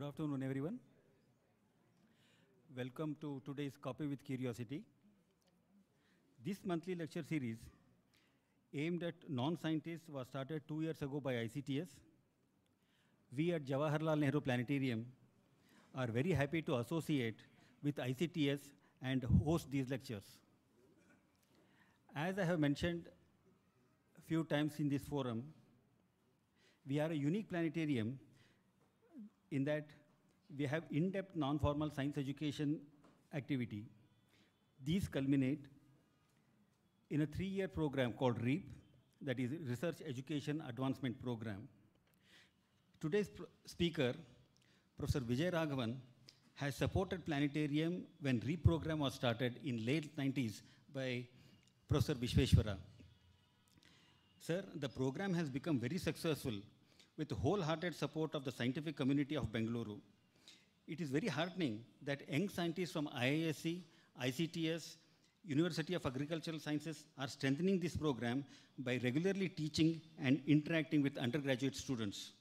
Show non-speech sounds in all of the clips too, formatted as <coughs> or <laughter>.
Good afternoon, everyone. Welcome to today's Kaapi with Kuriosity. This monthly lecture series, aimed at non-scientists, was started two years ago by ICTS. We at Jawaharlal Nehru Planetarium are very happy to associate with ICTS and host these lectures. As I have mentioned a few times in this forum, we are a unique planetarium in that we have in-depth non-formal science education activity. These culminate in a three-year program called REAP, that is Research Education Advancement Program. Today's speaker, Professor Vijay Raghavan, has supported planetarium when REAP program was started in late 90s by Professor Vishweshwara. Sir, the program has become very successful with wholehearted support of the scientific community of Bengaluru. It is very heartening that young scientists from IISc, ICTS, University of Agricultural Sciences are strengthening this program by regularly teaching and interacting with undergraduate students.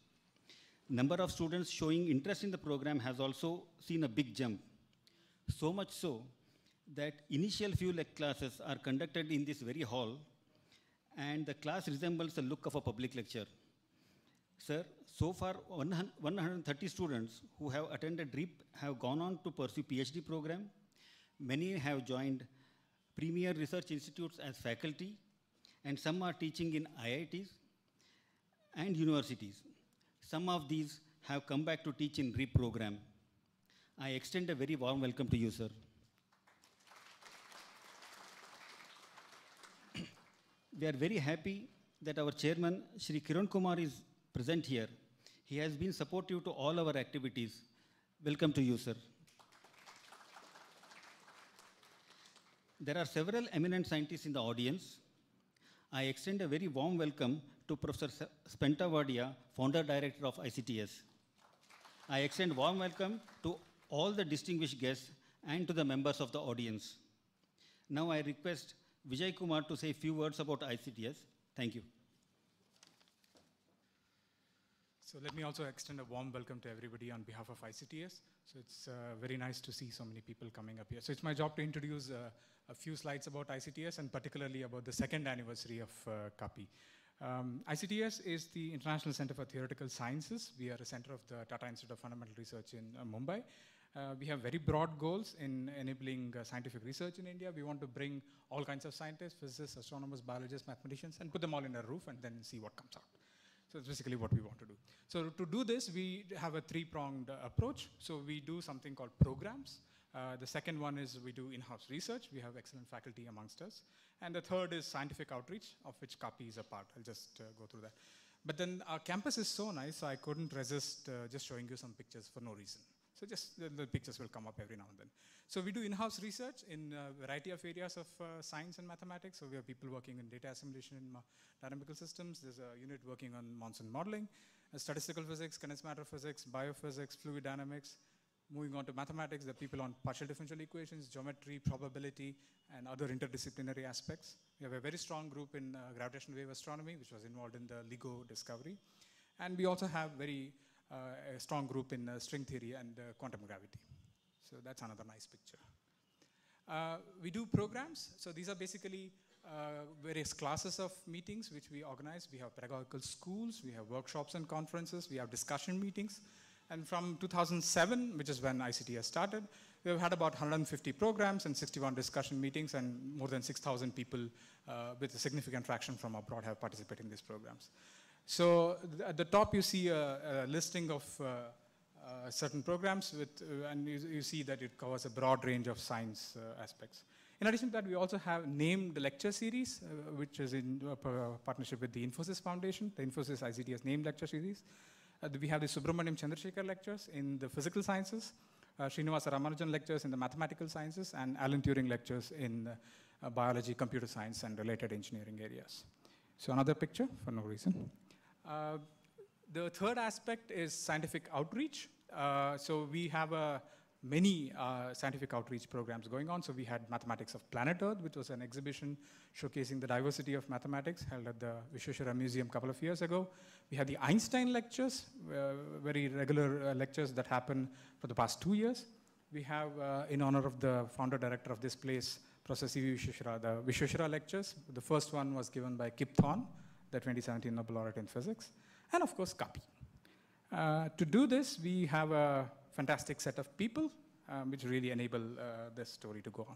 Number of students showing interest in the program has also seen a big jump. So much so that initial few classes are conducted in this very hall and the class resembles the look of a public lecture. Sir, so far 130 students who have attended REAP have gone on to pursue PhD program. Many have joined premier research institutes as faculty and some are teaching in IITs and universities. Some of these have come back to teach in REAP program. I extend a very warm welcome to you, sir. we are very happy that our chairman, Shri Kiran Kumar, is present here. He has been supportive to all our activities. Welcome to you, sir. There are several eminent scientists in the audience. I extend a very warm welcome to Professor Spenta Wadia, founder director of ICTS. I extend warm welcome to all the distinguished guests and to the members of the audience. Now I request Vijay Kumar to say a few words about ICTS. Thank you. So let me also extend a warm welcome to everybody on behalf of ICTS. So it's uh, very nice to see so many people coming up here. So it's my job to introduce uh, a few slides about ICTS and particularly about the second anniversary of uh, Kaapi. Um, ICTS is the International Center for Theoretical Sciences. We are a center of the Tata Institute of Fundamental Research in uh, Mumbai. Uh, we have very broad goals in enabling uh, scientific research in India. We want to bring all kinds of scientists, physicists, astronomers, biologists, mathematicians, and put them all in a roof and then see what comes out. So that's basically what we want to do. So to do this, we have a three-pronged uh, approach. So we do something called programs. Uh, the second one is we do in-house research. We have excellent faculty amongst us. And the third is scientific outreach, of which Kaapi is a part. I'll just uh, go through that. But then our campus is so nice, so I couldn't resist uh, just showing you some pictures for no reason. So just the, the, pictures will come up every now and then. So we do in-house research in a variety of areas of uh, science and mathematics. So we have people working in data assimilation in dynamical systems. There's a unit working on monsoon modeling, uh, statistical physics, condensed matter physics, biophysics, fluid dynamics. Moving on to mathematics, the people on partial differential equations, geometry, probability, and other interdisciplinary aspects. We have a very strong group in uh, gravitational wave astronomy, which was involved in the LIGO discovery. And we also have very a strong group in uh, string theory and uh, quantum gravity. So that's another nice picture. we do programs. So these are basically uh, various classes of meetings which we organize. We have pedagogical schools, we have workshops and conferences, we have discussion meetings. And from 2007, which is when ICTS started, we've had about 150 programs and 61 discussion meetings, and more than 6,000 people uh, with a significant fraction from abroad have participated in these programs. So at the top you see a, a listing of uh, uh, certain programs with, uh, and you, you, see that it covers a broad range of science uh, aspects. In addition to that, we also have named lecture series, uh, which is in partnership with the Infosys Foundation, the Infosys ICTS named lecture series. we have the Subrahmanyan Chandrasekhar lectures in the physical sciences, uh, Srinivasa Ramanujan lectures in the mathematical sciences, and Alan Turing lectures in uh, biology, computer science, and related engineering areas. So another picture for no reason. Uh, the third aspect is scientific outreach. Uh, so we have a many uh, scientific outreach programs going on. So we had Mathematics of Planet Earth, which was an exhibition showcasing the diversity of mathematics held at the Vishweshwara Museum a couple of years ago. We had the Einstein lectures, uh, very regular uh, lectures that happen for the past two years. We have, uh, in honor of the founder director of this place, Professor C.V. Vishweshwara, the Vishweshwara lectures. The first one was given by Kip Thorne, the 2017 Nobel laureate in physics, and of course, Kaapi. Uh, to do this, we have a fantastic set of people um, which really enable uh, this story to go on.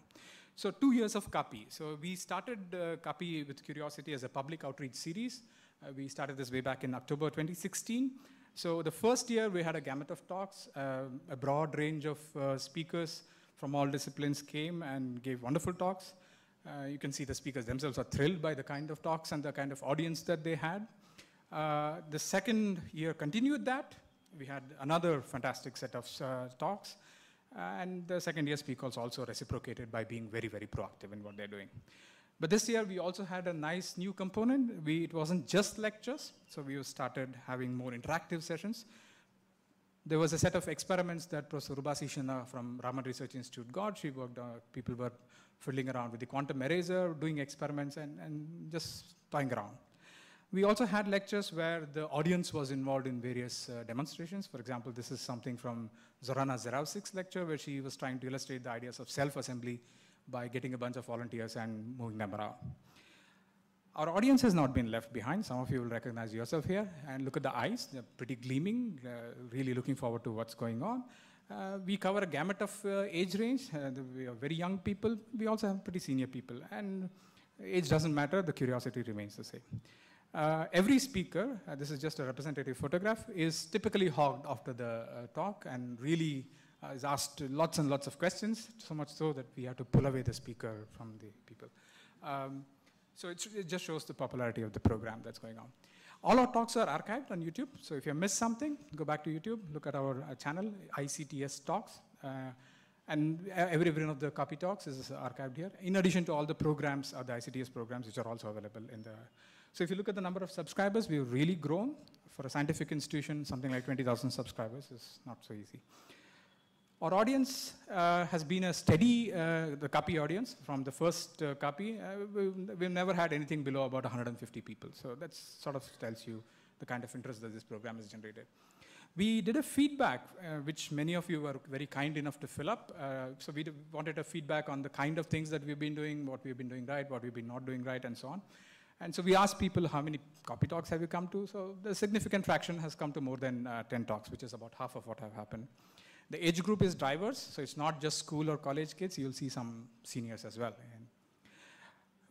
So two years of Kaapi. So we started uh, with Curiosity as a public outreach series. Uh, we started this way back in October 2016. So the first year we had a gamut of talks, uh, a broad range of uh, speakers from all disciplines came and gave wonderful talks. Uh, you can see the speakers themselves are thrilled by the kind of talks and the kind of audience that they had. Uh, the second year continued that. We had another fantastic set of uh, talks. Uh, and the second year speakers also reciprocated by being very, very proactive in what they're doing. But this year we also had a nice new component. We, it wasn't just lectures, so we started having more interactive sessions. There was a set of experiments that Professor Urbasi Sinha from Raman Research Institute got. She worked on, people were fiddling around with the quantum eraser, doing experiments and, and just toying around. We also had lectures where the audience was involved in various uh, demonstrations. For example, this is something from Zorana Zeravcic's lecture where she was trying to illustrate the ideas of self-assembly by getting a bunch of volunteers and moving them around. Our audience has not been left behind. Some of you will recognize yourself here. And look at the eyes, they're pretty gleaming, uh, really looking forward to what's going on. Uh, we cover a gamut of uh, age range. Uh, we are very young people. We also have pretty senior people. And age doesn't matter, the curiosity remains the same. Uh, every speaker, uh, this is just a representative photograph, is typically hogged after the uh, talk and really is asked lots and lots of questions, so much so that we have to pull away the speaker from the people. Um, so it just shows the popularity of the program that's going on. All our talks are archived on YouTube, so if you missed something, go back to YouTube, look at our uh, channel, ICTS Talks. Uh, and every one of the Kaapi talks is archived here, in addition to all the programs, uh, the ICTS programs, which are also available in the so if you look at the number of subscribers, we've really grown. For a scientific institution, something like 20,000 subscribers is not so easy. Our audience uh, has been a steady, uh, the Kaapi audience from the first uh, Kaapi. Uh, we've, we've, never had anything below about 150 people. So that sort of tells you the kind of interest that this program has generated. We did a feedback, uh, which many of you were very kind enough to fill up. Uh, so we wanted a feedback on the kind of things that we've been doing, what we've been doing right, what we've been not doing right, and so on. And so we asked people, how many Kaapi talks have you come to? So the significant fraction has come to more than uh, 10 talks, which is about half of what have happened. The age group is diverse, so it's not just school or college kids. You'll see some seniors as well. And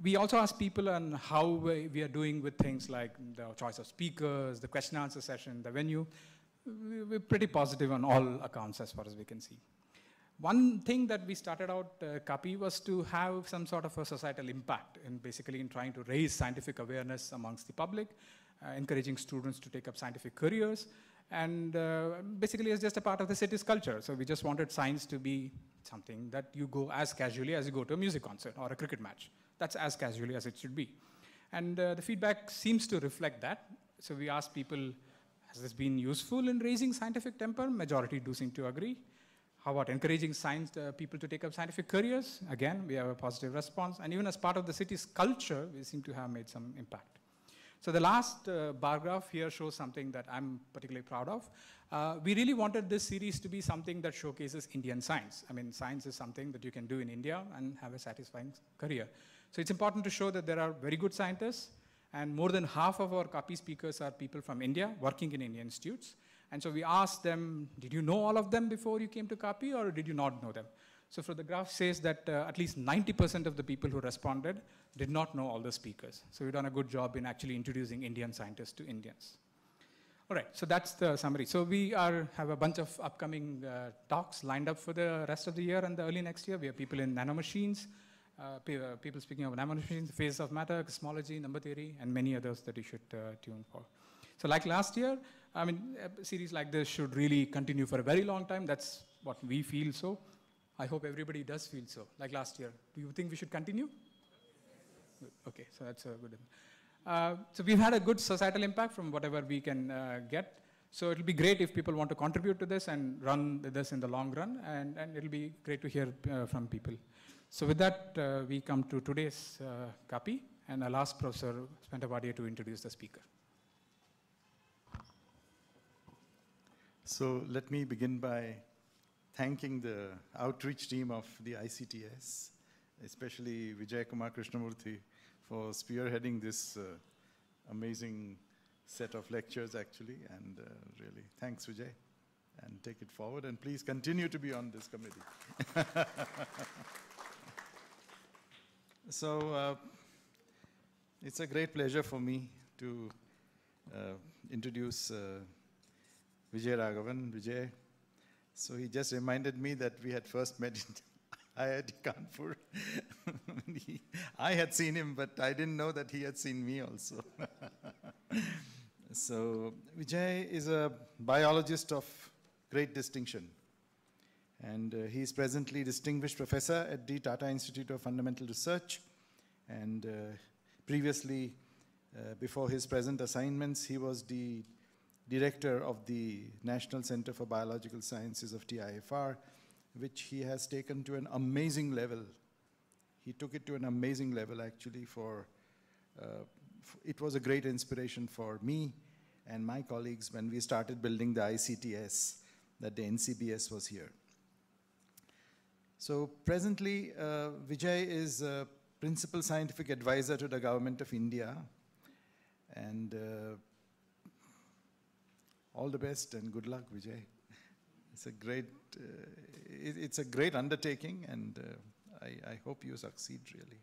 we also ask people on how we are doing with things like the choice of speakers, the question answer session, the venue. We're pretty positive on all accounts as far as we can see. One thing that we started out, uh, was to have some sort of a societal impact in basically in trying to raise scientific awareness amongst the public, uh, encouraging students to take up scientific careers, and uh, basically it's just a part of the city's culture. So we just wanted science to be something that you go as casually as you go to a music concert or a cricket match. That's as casually as it should be. And uh, the feedback seems to reflect that. So we asked people, has this been useful in raising scientific temper? Majority do seem to agree. How about encouraging science uh, people to take up scientific careers? Again, we have a positive response. And even as part of the city's culture, we seem to have made some impact. So the last uh, bar graph here shows something that I'm particularly proud of. Uh, we really wanted this series to be something that showcases Indian science. I mean, science is something that you can do in India and have a satisfying career. So it's important to show that there are very good scientists, and more than half of our Kaapi speakers are people from India working in Indian institutes. And so we asked them, did you know all of them before you came to Kaapi or did you not know them? So for the graph says that uh, at least 90% of the people who responded did not know all the speakers. So we've done a good job in actually introducing Indian scientists to Indians. All right, so that's the summary. So we are, have a bunch of upcoming uh, talks lined up for the rest of the year and the early next year. We have people in nanomachines, uh, uh people speaking of nanomachines, phases of matter, cosmology, number theory, and many others that you should uh, tune for. So like last year, I mean, series like this should really continue for a very long time. That's what we feel so. I hope everybody does feel so, like last year. Do you think we should continue? Okay, so that's a good. Uh, so we've had a good societal impact from whatever we can uh, get. So it'll be great if people want to contribute to this and run this in the long run, and, and it'll be great to hear uh, from people. So with that, uh, we come to today's uh, Kaapi, and I'll ask Professor Spenta to introduce the speaker. So let me begin by thanking the outreach team of the ICTS, especially Vijay Kumar Krishnamurthy for spearheading this uh, amazing set of lectures actually and uh, really thanks Vijay and take it forward and please continue to be on this committee. <laughs> so uh, it's a great pleasure for me to uh, introduce uh, Vijay Raghavan. Vijay. So he just reminded me that we had first met in <laughs> IIT Kanpur. <laughs> I had seen him, but I didn't know that he had seen me also. <laughs> so Vijay is a biologist of great distinction. And uh, he is presently distinguished professor at the Tata Institute of Fundamental Research. And uh, previously, uh, before his present assignments, he was the director of the National Center for Biological Sciences of TIFR, which he has taken to an amazing level. He took it to an amazing level, actually, for, uh, it was a great inspiration for me and my colleagues when we started building the ICTS, that the NCBS was here. So presently, uh, Vijay is principal scientific advisor to the government of India, and uh, all the best and good luck, Vijay. It's a great, uh, it, it's a great undertaking, and uh, I, I, hope you succeed really.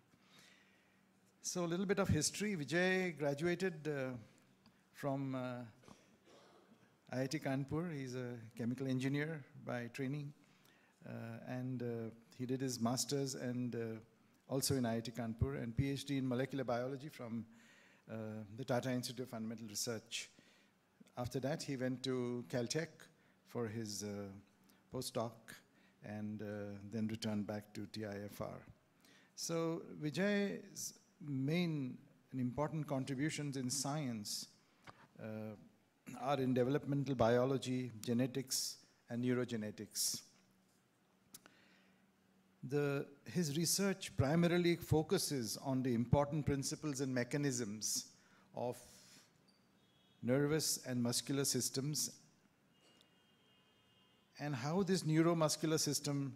So a little bit of history. Vijay graduated uh, from uh, IIT Kanpur. He's a chemical engineer by training, uh, and uh, he did his master's and also in IIT Kanpur and PhD in molecular biology from the Tata Institute of Fundamental Research. After that, he went to Caltech for his uh, postdoc and uh, then returned back to TIFR. So Vijay's main and important contributions in science uh, are in developmental biology, genetics, and neurogenetics. The, his research primarily focuses on the important principles and mechanisms of nervous and muscular systems and how this neuromuscular system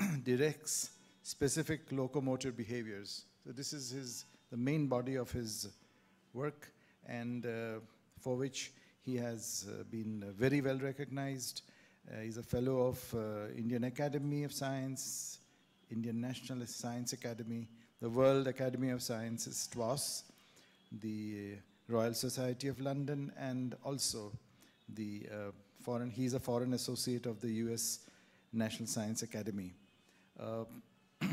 <clears throat> directs specific locomotor behaviors. So this is his, the main body of his work and uh, for which he has uh, been very well recognized. Uh, he's a fellow of uh, Indian Academy of Science, Indian National Science Academy, the World Academy of Sciences, TWAS, the Royal Society of London, and also the uh, foreign, he's a foreign associate of the US National Science Academy. Uh, <clears throat>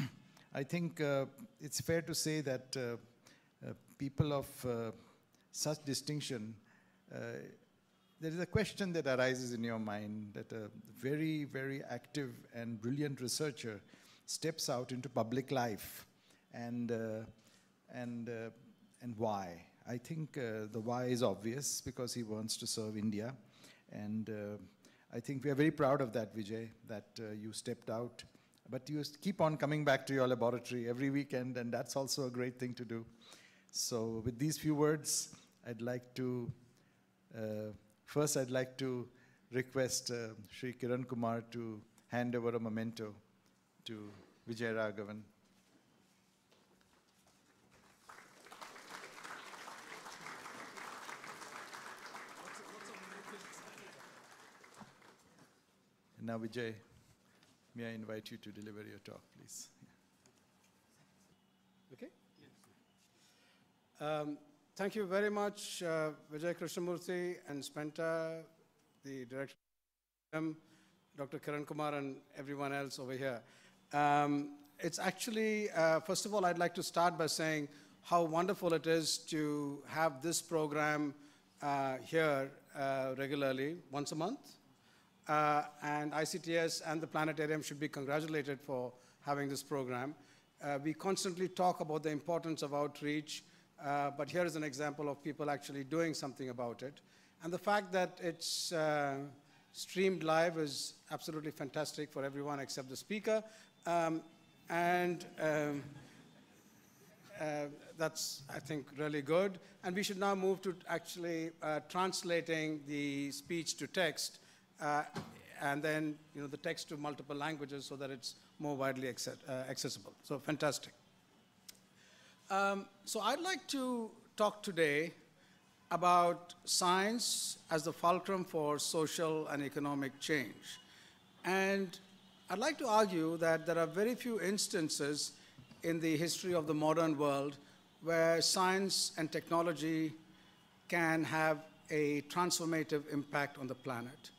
I think uh, it's fair to say that uh, uh, people of uh, such distinction, there is a question that arises in your mind that a very, very active and brilliant researcher steps out into public life and, and, and why? I think uh, the why is obvious because he wants to serve India. And uh, I think we are very proud of that, Vijay, that uh, you stepped out. But you keep on coming back to your laboratory every weekend, and that's also a great thing to do. So with these few words, I'd like to, uh, first I'd like to request uh, Sri Kiran Kumar to hand over a memento to Vijay Raghavan. And now, Vijay, may I invite you to deliver your talk, please? Okay? Um, thank you very much, uh, Vijay Krishnamurthy and Spenta, the director, Dr. Kiran Kumar, and everyone else over here. Um, it's actually, uh, first of all, I'd like to start by saying how wonderful it is to have this program uh, here uh, regularly, once a month uh, and ICTS and the planetarium should be congratulated for having this program. Uh, we constantly talk about the importance of outreach, uh, but here is an example of people actually doing something about it. And the fact that it's uh, streamed live is absolutely fantastic for everyone except the speaker. Um, and um, uh, that's, I think, really good. And we should now move to actually uh, translating the speech to text, uh, and then you know the text to multiple languages so that it's more widely uh, accessible. So fantastic. Um, so I'd like to talk today about science as the fulcrum for social and economic change. And I'd like to argue that there are very few instances in the history of the modern world where science and technology can have a transformative impact on the planet.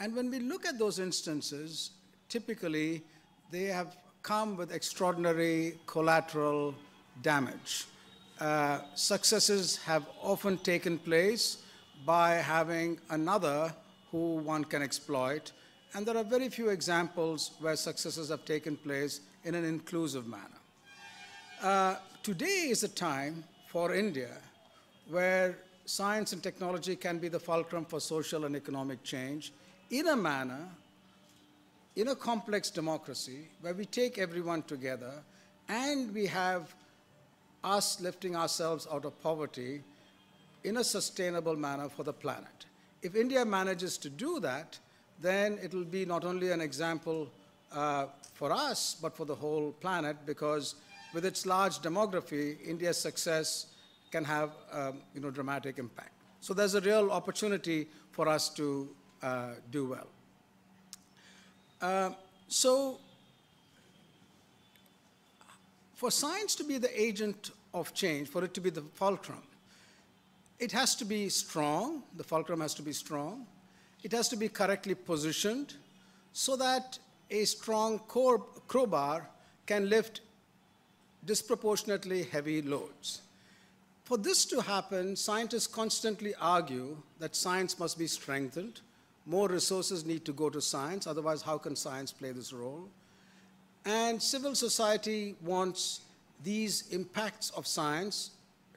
And when we look at those instances, typically they have come with extraordinary collateral damage. Uh, successes have often taken place by having another who one can exploit, and there are very few examples where successes have taken place in an inclusive manner. Uh, today is a time for India where science and technology can be the fulcrum for social and economic change in a manner, in a complex democracy, where we take everyone together and we have us lifting ourselves out of poverty in a sustainable manner for the planet. If India manages to do that, then it will be not only an example uh, for us, but for the whole planet, because with its large demography, India's success can have um, you know, dramatic impact. So there's a real opportunity for us to uh, do well. Uh, so for science to be the agent of change, for it to be the fulcrum, it has to be strong, the fulcrum has to be strong, it has to be correctly positioned so that a strong crowbar can lift disproportionately heavy loads. For this to happen, scientists constantly argue that science must be strengthened, more resources need to go to science, otherwise, how can science play this role? And civil society wants these impacts of science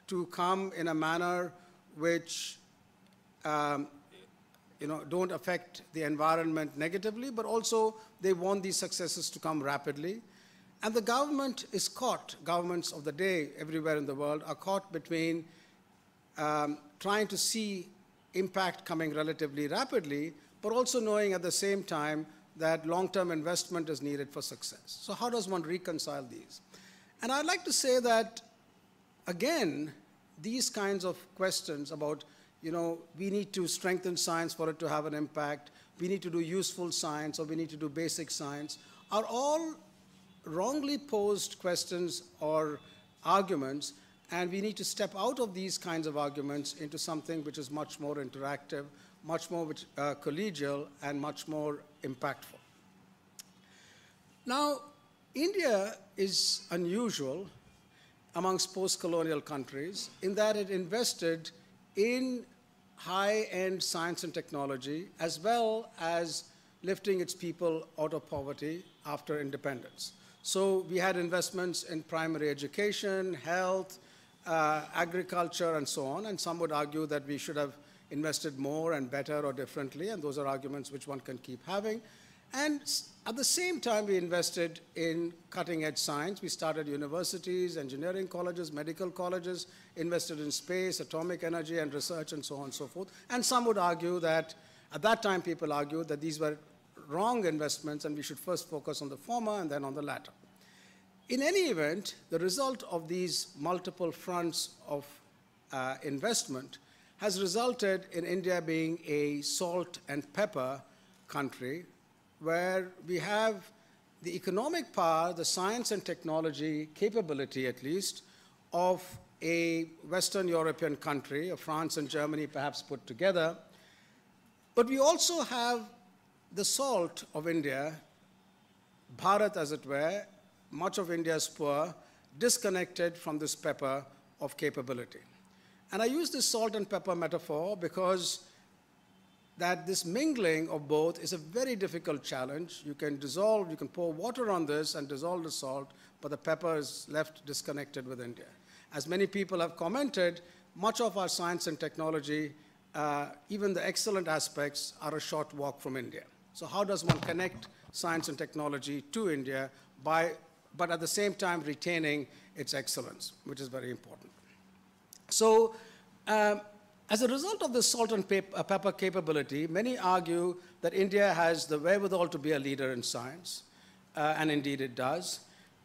to come in a manner which um, you know, don't affect the environment negatively, but also they want these successes to come rapidly. And the government is caught, governments of the day everywhere in the world are caught between um, trying to see impact coming relatively rapidly, but also knowing at the same time that long term investment is needed for success. So, how does one reconcile these? And I'd like to say that, again, these kinds of questions about, you know, we need to strengthen science for it to have an impact, we need to do useful science, or we need to do basic science, are all wrongly posed questions or arguments, and we need to step out of these kinds of arguments into something which is much more interactive, much more uh, collegial, and much more impactful. Now, India is unusual amongst post colonial countries in that it invested in high end science and technology as well as lifting its people out of poverty after independence. So we had investments in primary education, health, uh, agriculture, and so on. And some would argue that we should have invested more and better or differently, and those are arguments which one can keep having. And at the same time, we invested in cutting edge science. We started universities, engineering colleges, medical colleges, invested in space, atomic energy, and research, and so on and so forth. And some would argue that, at that time, people argued that these were wrong investments and we should first focus on the former and then on the latter. In any event, the result of these multiple fronts of uh, investment has resulted in India being a salt and pepper country where we have the economic power, the science and technology capability at least, of a Western European country, of France and Germany perhaps put together. But we also have the salt of India, Bharat as it were, much of India's poor, disconnected from this pepper of capability. And I use this salt and pepper metaphor because that this mingling of both is a very difficult challenge. You can dissolve, you can pour water on this and dissolve the salt, but the pepper is left disconnected with India. As many people have commented, much of our science and technology uh, even the excellent aspects are a short walk from India. So how does one connect science and technology to India by, but at the same time retaining its excellence, which is very important. So um, as a result of this salt and uh, pepper capability, many argue that India has the wherewithal to be a leader in science, uh, and indeed it does.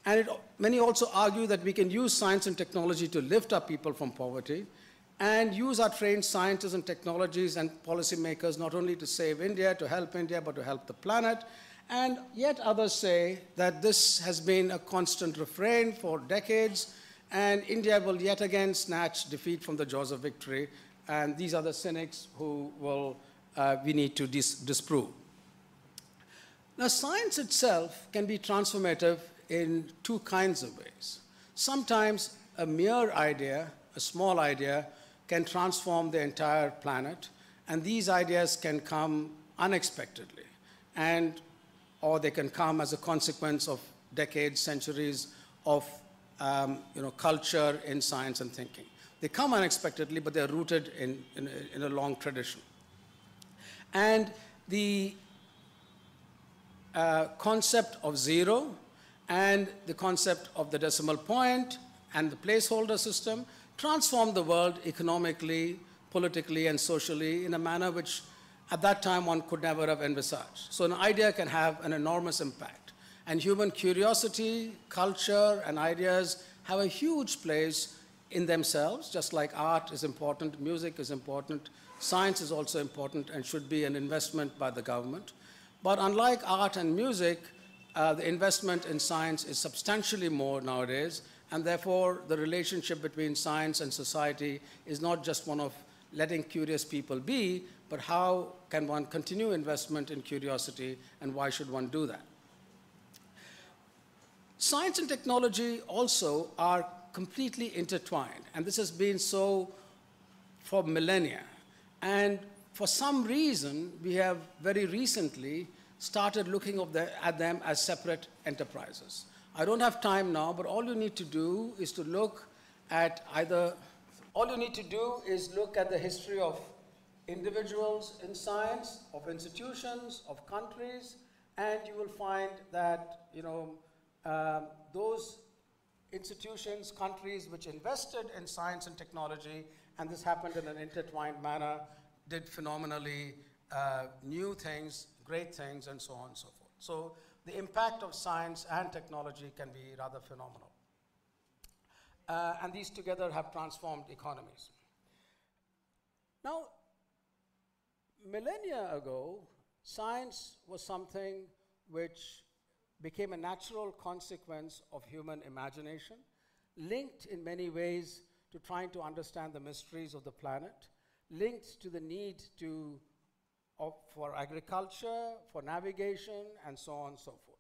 And it, many also argue that we can use science and technology to lift our people from poverty and use our trained scientists and technologies and policymakers not only to save India, to help India, but to help the planet. And yet others say that this has been a constant refrain for decades, and India will yet again snatch defeat from the jaws of victory. And these are the cynics who will, uh, we need to dis- disprove. Now, science itself can be transformative in two kinds of ways. Sometimes a mere idea, a small idea, can transform the entire planet, and these ideas can come unexpectedly, and or they can come as a consequence of decades, centuries of um, you know, culture in science and thinking. They come unexpectedly, but they're rooted in, in, a, in a long tradition. And the uh, concept of zero and the concept of the decimal point and the placeholder system transformed the world economically, politically, and socially in a manner which at that time one could never have envisaged. So an idea can have an enormous impact. And human curiosity, culture, and ideas have a huge place in themselves, just like art is important, music is important, science is also important and should be an investment by the government. But unlike art and music, uh, the investment in science is substantially more nowadays, and therefore the relationship between science and society is not just one of letting curious people be, but how can one continue investment in curiosity and why should one do that? Science and technology also are completely intertwined, and this has been so for millennia. And for some reason, we have very recently started looking at them as separate enterprises. I don't have time now, but all you need to do is to look at either, all you need to do is look at the history of individuals in science, of institutions, of countries, and you will find that, you know, um, those institutions, countries which invested in science and technology, and this happened in an intertwined manner, did phenomenally uh, new things, great things, and so on and so forth. So the impact of science and technology can be rather phenomenal. Uh, and these together have transformed economies. Now, millennia ago, science was something which became a natural consequence of human imagination, linked in many ways to trying to understand the mysteries of the planet, linked to the need to, of, for agriculture, for navigation, and so on and so forth.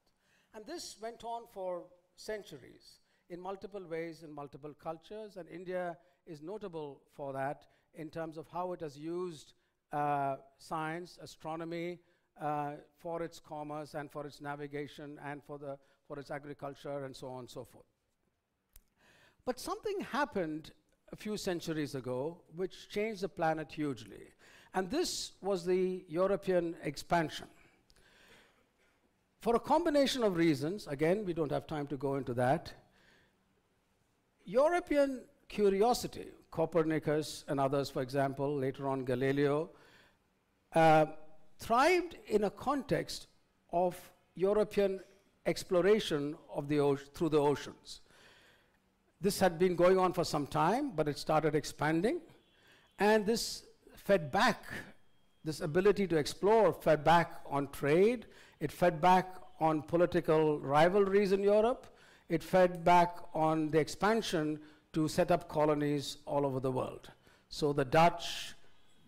And this went on for centuries in multiple ways in multiple cultures, and India is notable for that in terms of how it has used science, astronomy, uh, for its commerce and for its navigation and for, the, for its agriculture and so on and so forth. But something happened a few centuries ago which changed the planet hugely. And this was the European expansion. For a combination of reasons, again, we don't have time to go into that, European curiosity, Copernicus and others, for example, later on Galileo, uh, thrived in a context of European exploration of the through the oceans. This had been going on for some time, but it started expanding. And this fed back, this ability to explore fed back on trade, it fed back on political rivalries in Europe, it fed back on the expansion to set up colonies all over the world. So the Dutch,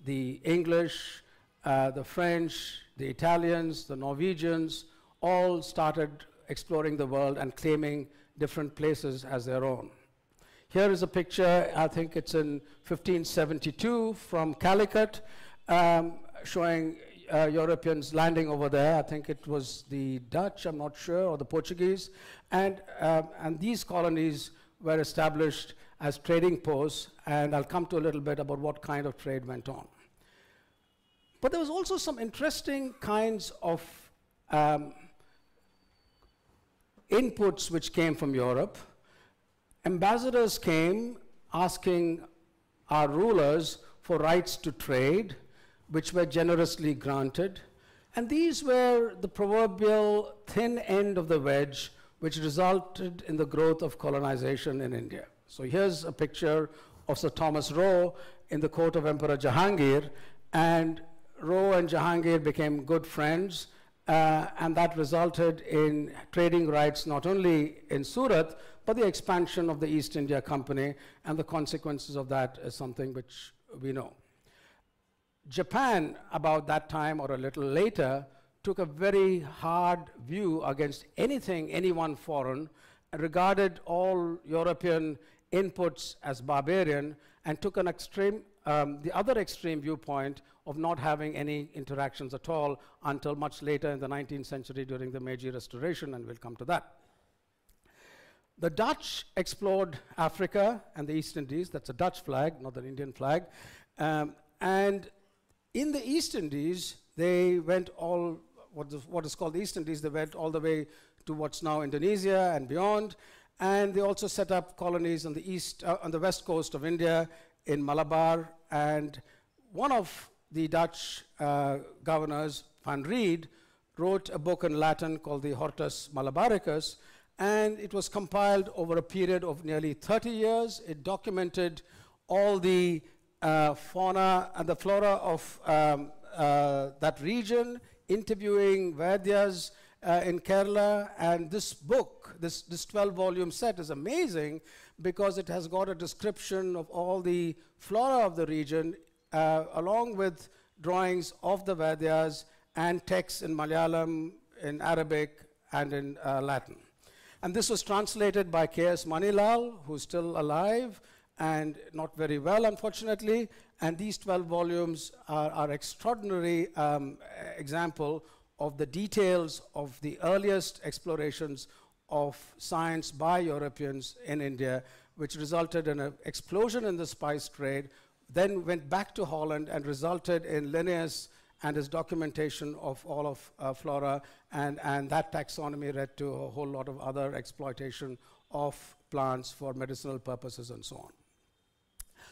the English, uh, the French, the Italians, the Norwegians all started exploring the world and claiming different places as their own. Here is a picture, I think it's in 1572 from Calicut, um, showing uh, Europeans landing over there. I think it was the Dutch, I'm not sure, or the Portuguese. And, uh, and these colonies were established as trading posts, and I'll come to a little bit about what kind of trade went on. But there was also some interesting kinds of um, inputs which came from Europe. Ambassadors came asking our rulers for rights to trade, which were generously granted. And these were the proverbial thin end of the wedge, which resulted in the growth of colonization in India. So here's a picture of Sir Thomas Roe in the court of Emperor Jahangir, and Roe and Jahangir became good friends, uh, and that resulted in trading rights not only in Surat, but the expansion of the East India Company, and the consequences of that is something which we know. Japan, about that time or a little later, took a very hard view against anything, anyone foreign, regarded all European inputs as barbarian, and took an extreme, um, the other extreme viewpoint of not having any interactions at all until much later in the 19th century during the Meiji Restoration, and we'll come to that. The Dutch explored Africa and the East Indies. That's a Dutch flag, not an Indian flag. Um, and in the East Indies, they went all, what is, what is called the East Indies, they went all the way to what's now Indonesia and beyond. And they also set up colonies on the east, uh, on the west coast of India, in Malabar. And one of the Dutch uh, governors, Van Rheede, wrote a book in Latin called the Hortus Malabaricus, and it was compiled over a period of nearly 30 years. It documented all the uh, fauna and the flora of um, uh, that region, interviewing Vaidyas uh, in Kerala. And this book, this, this 12 volume set, is amazing because it has got a description of all the flora of the region, uh, along with drawings of the Vaidyas and texts in Malayalam, in Arabic, and in uh, Latin. And this was translated by K.S. Manilal, who's still alive, and not very well, unfortunately. And these 12 volumes are, are extraordinary um, example of the details of the earliest explorations of science by Europeans in India, which resulted in an explosion in the spice trade, then went back to Holland and resulted in Linnaeus and his documentation of all of uh, flora, and, and that taxonomy led to a whole lot of other exploitation of plants for medicinal purposes and so on.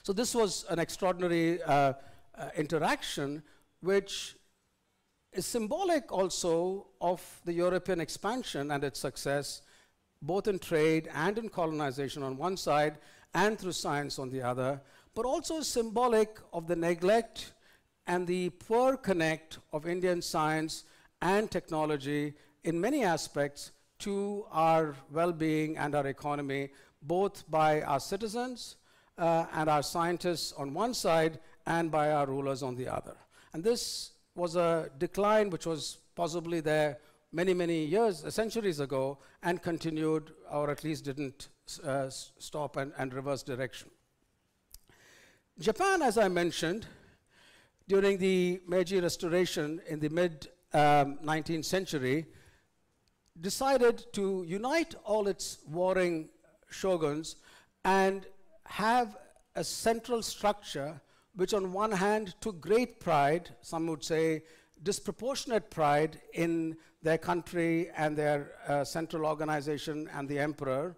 So this was an extraordinary uh, uh, interaction, which is symbolic also of the European expansion and its success, both in trade and in colonization on one side, and through science on the other, but also symbolic of the neglect and the poor connect of Indian science and technology in many aspects to our well-being and our economy, both by our citizens uh, and our scientists on one side and by our rulers on the other. And this was a decline which was possibly there many, many years, uh, centuries ago, and continued, or at least didn't uh, stop and, and reverse direction. Japan, as I mentioned, during the Meiji Restoration in the mid um, 19th century, decided to unite all its warring shoguns and have a central structure which on one hand took great pride, some would say disproportionate pride in their country and their uh, central organization and the emperor,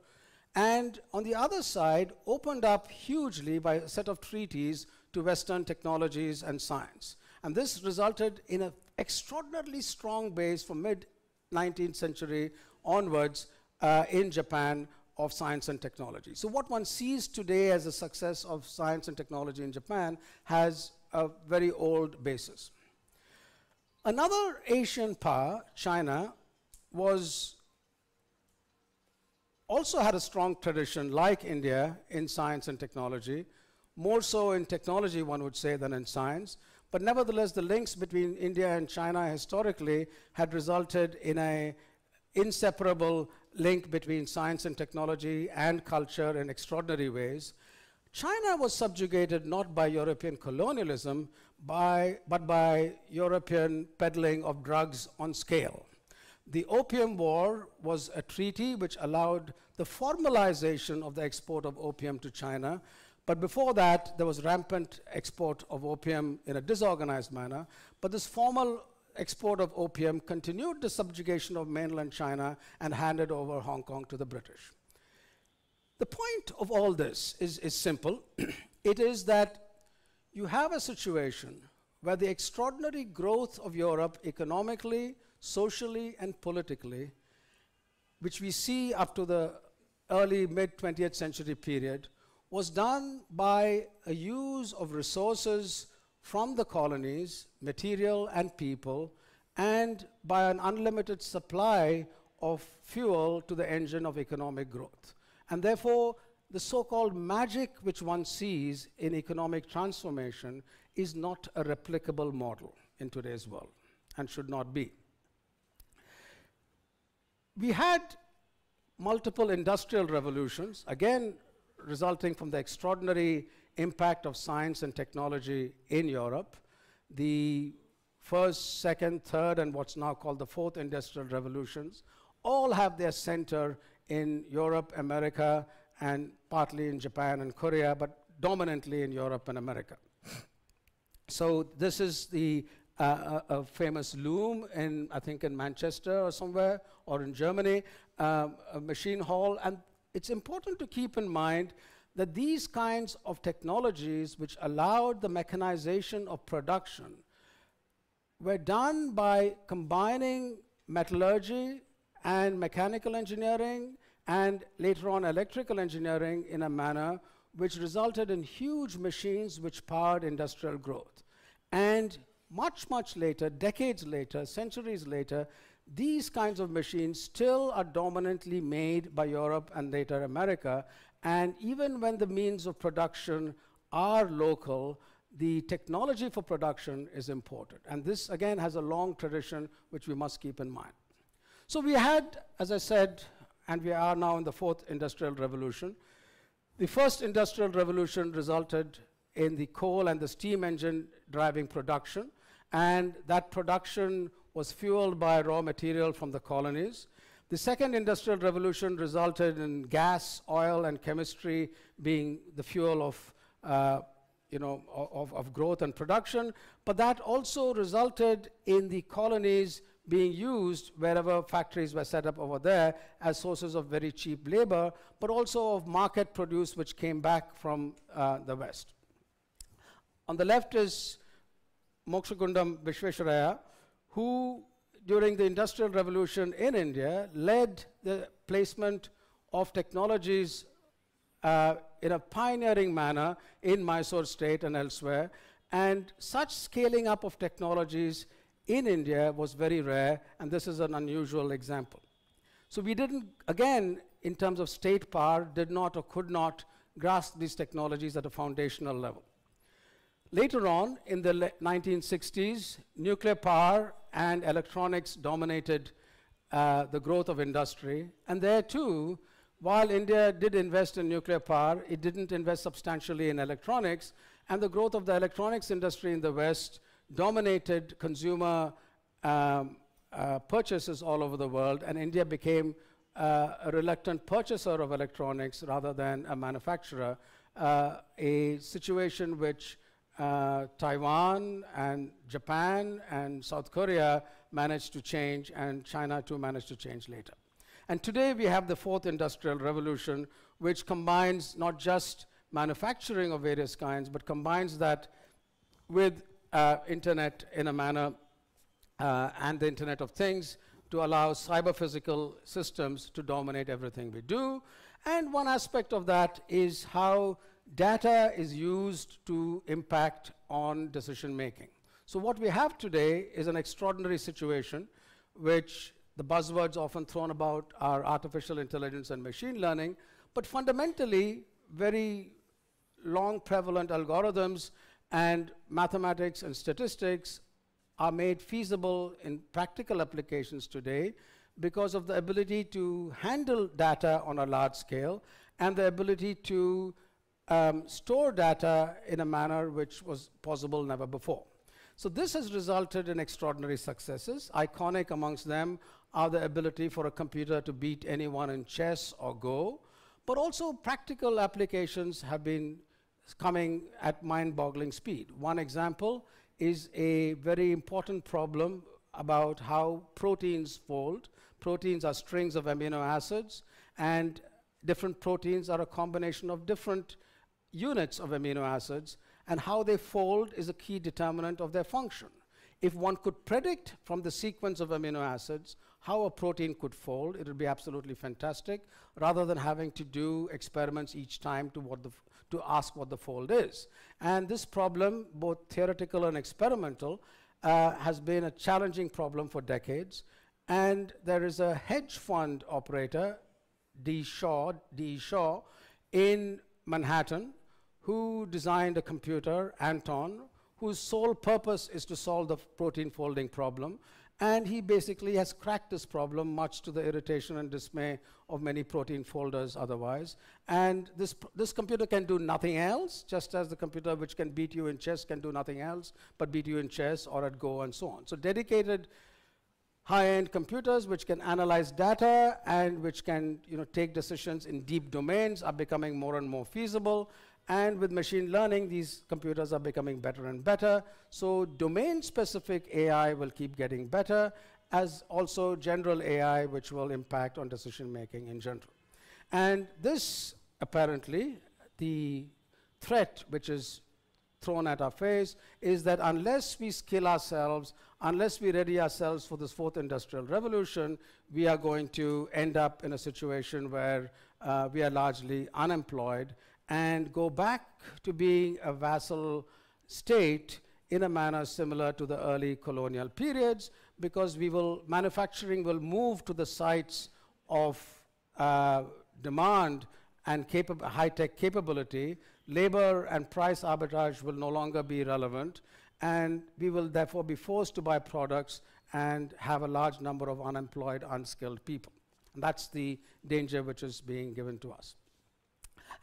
and on the other side opened up hugely by a set of treaties to Western technologies and science. And this resulted in an extraordinarily strong base from mid 19th century onwards uh, in Japan of science and technology. So what one sees today as a success of science and technology in Japan has a very old basis. Another Asian power, China, was also had a strong tradition like India in science and technology, more so in technology, one would say, than in science. But nevertheless, the links between India and China historically had resulted in a inseparable link between science and technology and culture in extraordinary ways. China was subjugated not by European colonialism, by, but by European peddling of drugs on scale. The Opium War was a treaty which allowed the formalization of the export of opium to China, But before that, there was rampant export of opium in a disorganized manner. But this formal export of opium continued the subjugation of mainland China and handed over Hong Kong to the British. The point of all this is, is simple. <clears throat> it is that you have a situation where the extraordinary growth of Europe economically, socially, and politically, which we see up to the early mid 20th century period, was done by a use of resources from the colonies, material and people, and by an unlimited supply of fuel to the engine of economic growth. And therefore, the so called magic which one sees in economic transformation is not a replicable model in today's world and should not be. We had multiple industrial revolutions, again, resulting from the extraordinary impact of science and technology in Europe. The first, second, third, and what's now called the fourth industrial revolutions all have their center in Europe, America, and partly in Japan and Korea, but dominantly in Europe and America. so this is the uh, a, a, famous loom in, I think, in Manchester or somewhere, or in Germany, um, a machine hall. And it's important to keep in mind that these kinds of technologies, which allowed the mechanization of production, were done by combining metallurgy and mechanical engineering and later on electrical engineering in a manner which resulted in huge machines which powered industrial growth. And much, much later, decades later, centuries later, these kinds of machines still are dominantly made by Europe and later America. And even when the means of production are local, the technology for production is imported. And this, again, has a long tradition which we must keep in mind. So we had, as I said, and we are now in the fourth industrial revolution. The first industrial revolution resulted in the coal and the steam engine driving production, and that production was fueled by raw material from the colonies. The second industrial revolution resulted in gas, oil, and chemistry being the fuel of, uh, you know, of, of growth and production. But that also resulted in the colonies being used wherever factories were set up over there as sources of very cheap labor, but also of market produce which came back from uh, the West. On the left is Mokshagundam Visvesvaraya, who during the Industrial Revolution in India led the placement of technologies uh, in a pioneering manner in Mysore state and elsewhere. And such scaling up of technologies in India was very rare, and this is an unusual example. So we didn't, again, in terms of state power, did not or could not grasp these technologies at a foundational level. Later on, in the 1960s, nuclear power and electronics dominated uh, the growth of industry. And there too, while India did invest in nuclear power, it didn't invest substantially in electronics. And the growth of the electronics industry in the West dominated consumer um, uh, purchases all over the world. And India became uh, a reluctant purchaser of electronics rather than a manufacturer, uh, a situation which uh, Taiwan and Japan and South Korea managed to change, and China too managed to change later. And today we have the fourth industrial revolution, which combines not just manufacturing of various kinds, but combines that with uh, internet in a manner uh, and the Internet of Things to allow cyber physical systems to dominate everything we do. And one aspect of that is how data is used to impact on decision making. So what we have today is an extraordinary situation which the buzzwords often thrown about are artificial intelligence and machine learning, but fundamentally very long prevalent algorithms and mathematics and statistics are made feasible in practical applications today because of the ability to handle data on a large scale and the ability to um, store data in a manner which was possible never before. So this has resulted in extraordinary successes. Iconic amongst them are the ability for a computer to beat anyone in chess or Go, but also practical applications have been coming at mind-boggling speed. One example is a very important problem about how proteins fold. Proteins are strings of amino acids, and different proteins are a combination of different units of amino acids, and how they fold is a key determinant of their function. If one could predict from the sequence of amino acids how a protein could fold, it would be absolutely fantastic, rather than having to do experiments each time to, what the to ask what the fold is. And this problem, both theoretical and experimental, uh, has been a challenging problem for decades. And there is a hedge fund operator, D. Shaw, D. Shaw, in Manhattan, who designed a computer, Anton, whose sole purpose is to solve the protein folding problem. And he basically has cracked this problem, much to the irritation and dismay of many protein folders otherwise. And this, this computer can do nothing else, just as the computer which can beat you in chess can do nothing else but beat you in chess or at Go and so on. So, dedicated high-end computers which can analyze data and which can you know, take decisions in deep domains are becoming more and more feasible. And with machine learning, these computers are becoming better and better. So domain-specific AI will keep getting better, as also general AI, which will impact on decision-making in general. And this, apparently, the threat which is thrown at our face is that unless we skill ourselves, unless we ready ourselves for this fourth industrial revolution, we are going to end up in a situation where uh, we are largely unemployed and go back to being a vassal state in a manner similar to the early colonial periods because we will manufacturing will move to the sites of uh, demand and high-tech capability. Labor and price arbitrage will no longer be relevant and we will therefore be forced to buy products and have a large number of unemployed unskilled people. And that's the danger which is being given to us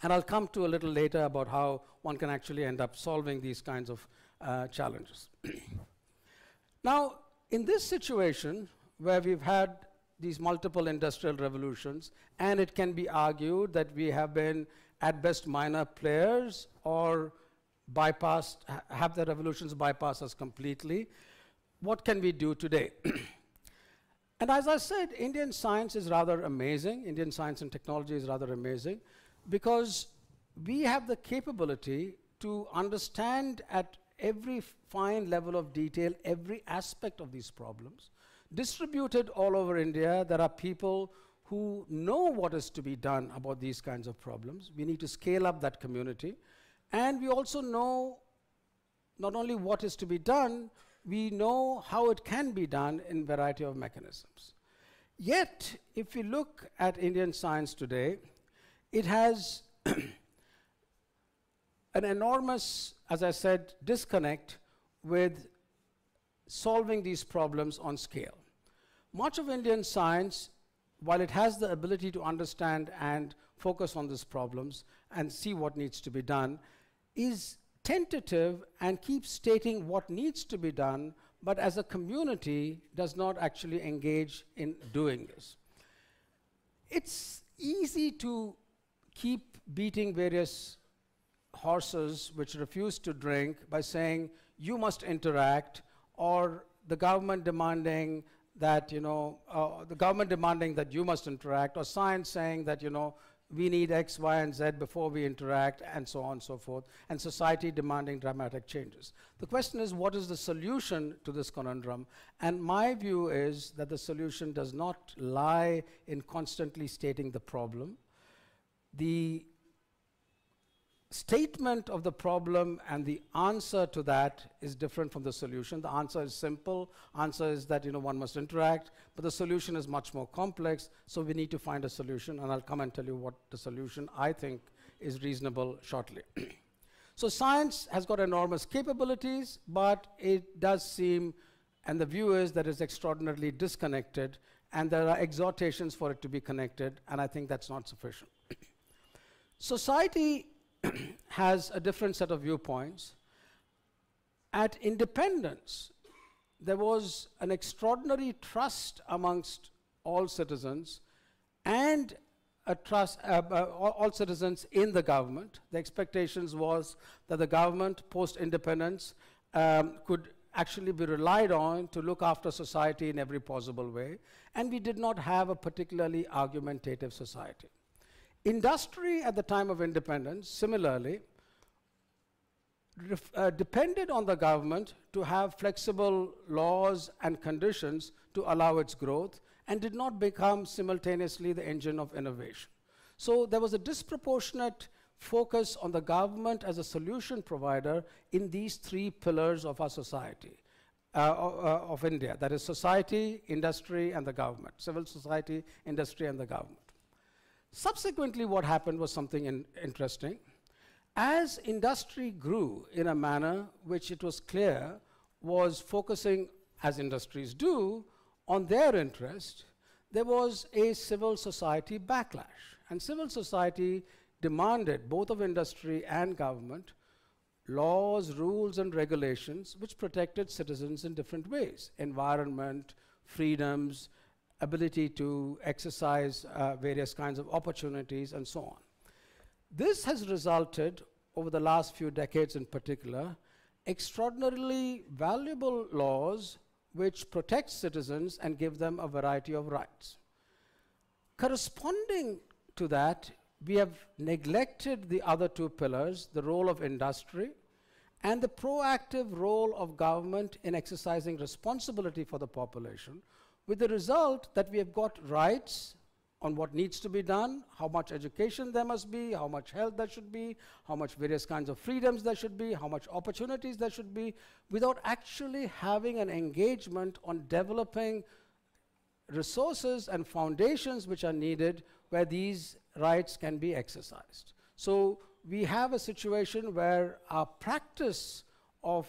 and I'll come to a little later about how one can actually end up solving these kinds of uh, challenges. <clears throat> now, in this situation where we've had these multiple industrial revolutions, and it can be argued that we have been at best minor players or bypassed, ha- have the revolutions bypass us completely. What can we do today? <clears throat> and as I said, Indian science is rather amazing. Indian science and technology is rather amazing because we have the capability to understand at every fine level of detail every aspect of these problems. Distributed all over India, there are people who know what is to be done about these kinds of problems. We need to scale up that community. And we also know not only what is to be done, we know how it can be done in variety of mechanisms. Yet, if we look at Indian science today, it has <clears throat> an enormous, as I said, disconnect with solving these problems on scale. Much of Indian science, while it has the ability to understand and focus on these problems and see what needs to be done, is tentative and keeps stating what needs to be done, but as a community does not actually engage in doing this. It's easy to keep beating various horses which refuse to drink by saying you must interact or the government demanding that you know uh, the government demanding that you must interact or science saying that you know we need x y and z before we interact and so on and so forth and society demanding dramatic changes. The question is what is the solution to this conundrum? And my view is that the solution does not lie in constantly stating the problem the statement of the problem and the answer to that is different from the solution. The answer is simple. Answer is that you know one must interact but the solution is much more complex so we need to find a solution and i'll come and tell you what the solution i think is reasonable shortly. <clears throat> So science has got enormous capabilities but it does seem and the view is that it's extraordinarily disconnected and there are exhortations for it to be connected and i think that's not sufficient society <clears throat> has a different set of viewpoints. At independence, there was an extraordinary trust amongst all citizens and a trust, uh, uh, all, citizens in the government. The expectations was that the government, post-independence, um, could actually be relied on to look after society in every possible way, and we did not have a particularly argumentative society. Industry at the time of independence, similarly, uh, depended on the government to have flexible laws and conditions to allow its growth and did not become simultaneously the engine of innovation. So there was a disproportionate focus on the government as a solution provider in these three pillars of our society. Uh, uh, of India, that is society, industry, and the government, civil society, industry, and the government. Subsequently, what happened was something in- interesting. As industry grew in a manner which it was clear was focusing, as industries do, on their interest, there was a civil society backlash. And civil society demanded, both of industry and government, laws, rules, and regulations which protected citizens in different ways environment, freedoms, ability to exercise uh, various kinds of opportunities, and so on. This has resulted, over the last few decades in particular, extraordinarily valuable laws which protect citizens and give them a variety of rights. Corresponding to that, we have neglected the other two pillars the role of industry and the proactive role of government in exercising responsibility for the population, with the result that we have got rights on what needs to be done, how much education there must be, how much health there should be, how much various kinds of freedoms there should be, how much opportunities there should be, without actually having an engagement on developing resources and foundations which are needed where these rights can be exercised. So we have a situation where our practice of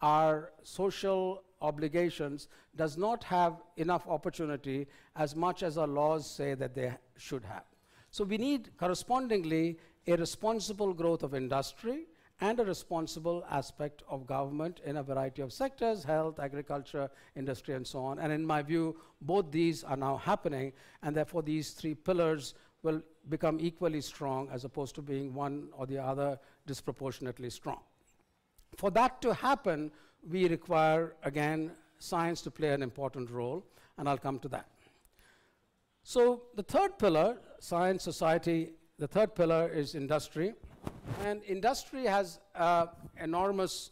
our social obligations does not have enough opportunity as much as our laws say that they should have. So we need correspondingly a responsible growth of industry and a responsible aspect of government in a variety of sectors health, agriculture, industry, and so on. And in my view, both these are now happening, and therefore these three pillars will become equally strong as opposed to being one or the other disproportionately strong. For that to happen, we require, again, science to play an important role, and I'll come to that. So, the third pillar, science, society, the third pillar is industry. And industry has uh, enormous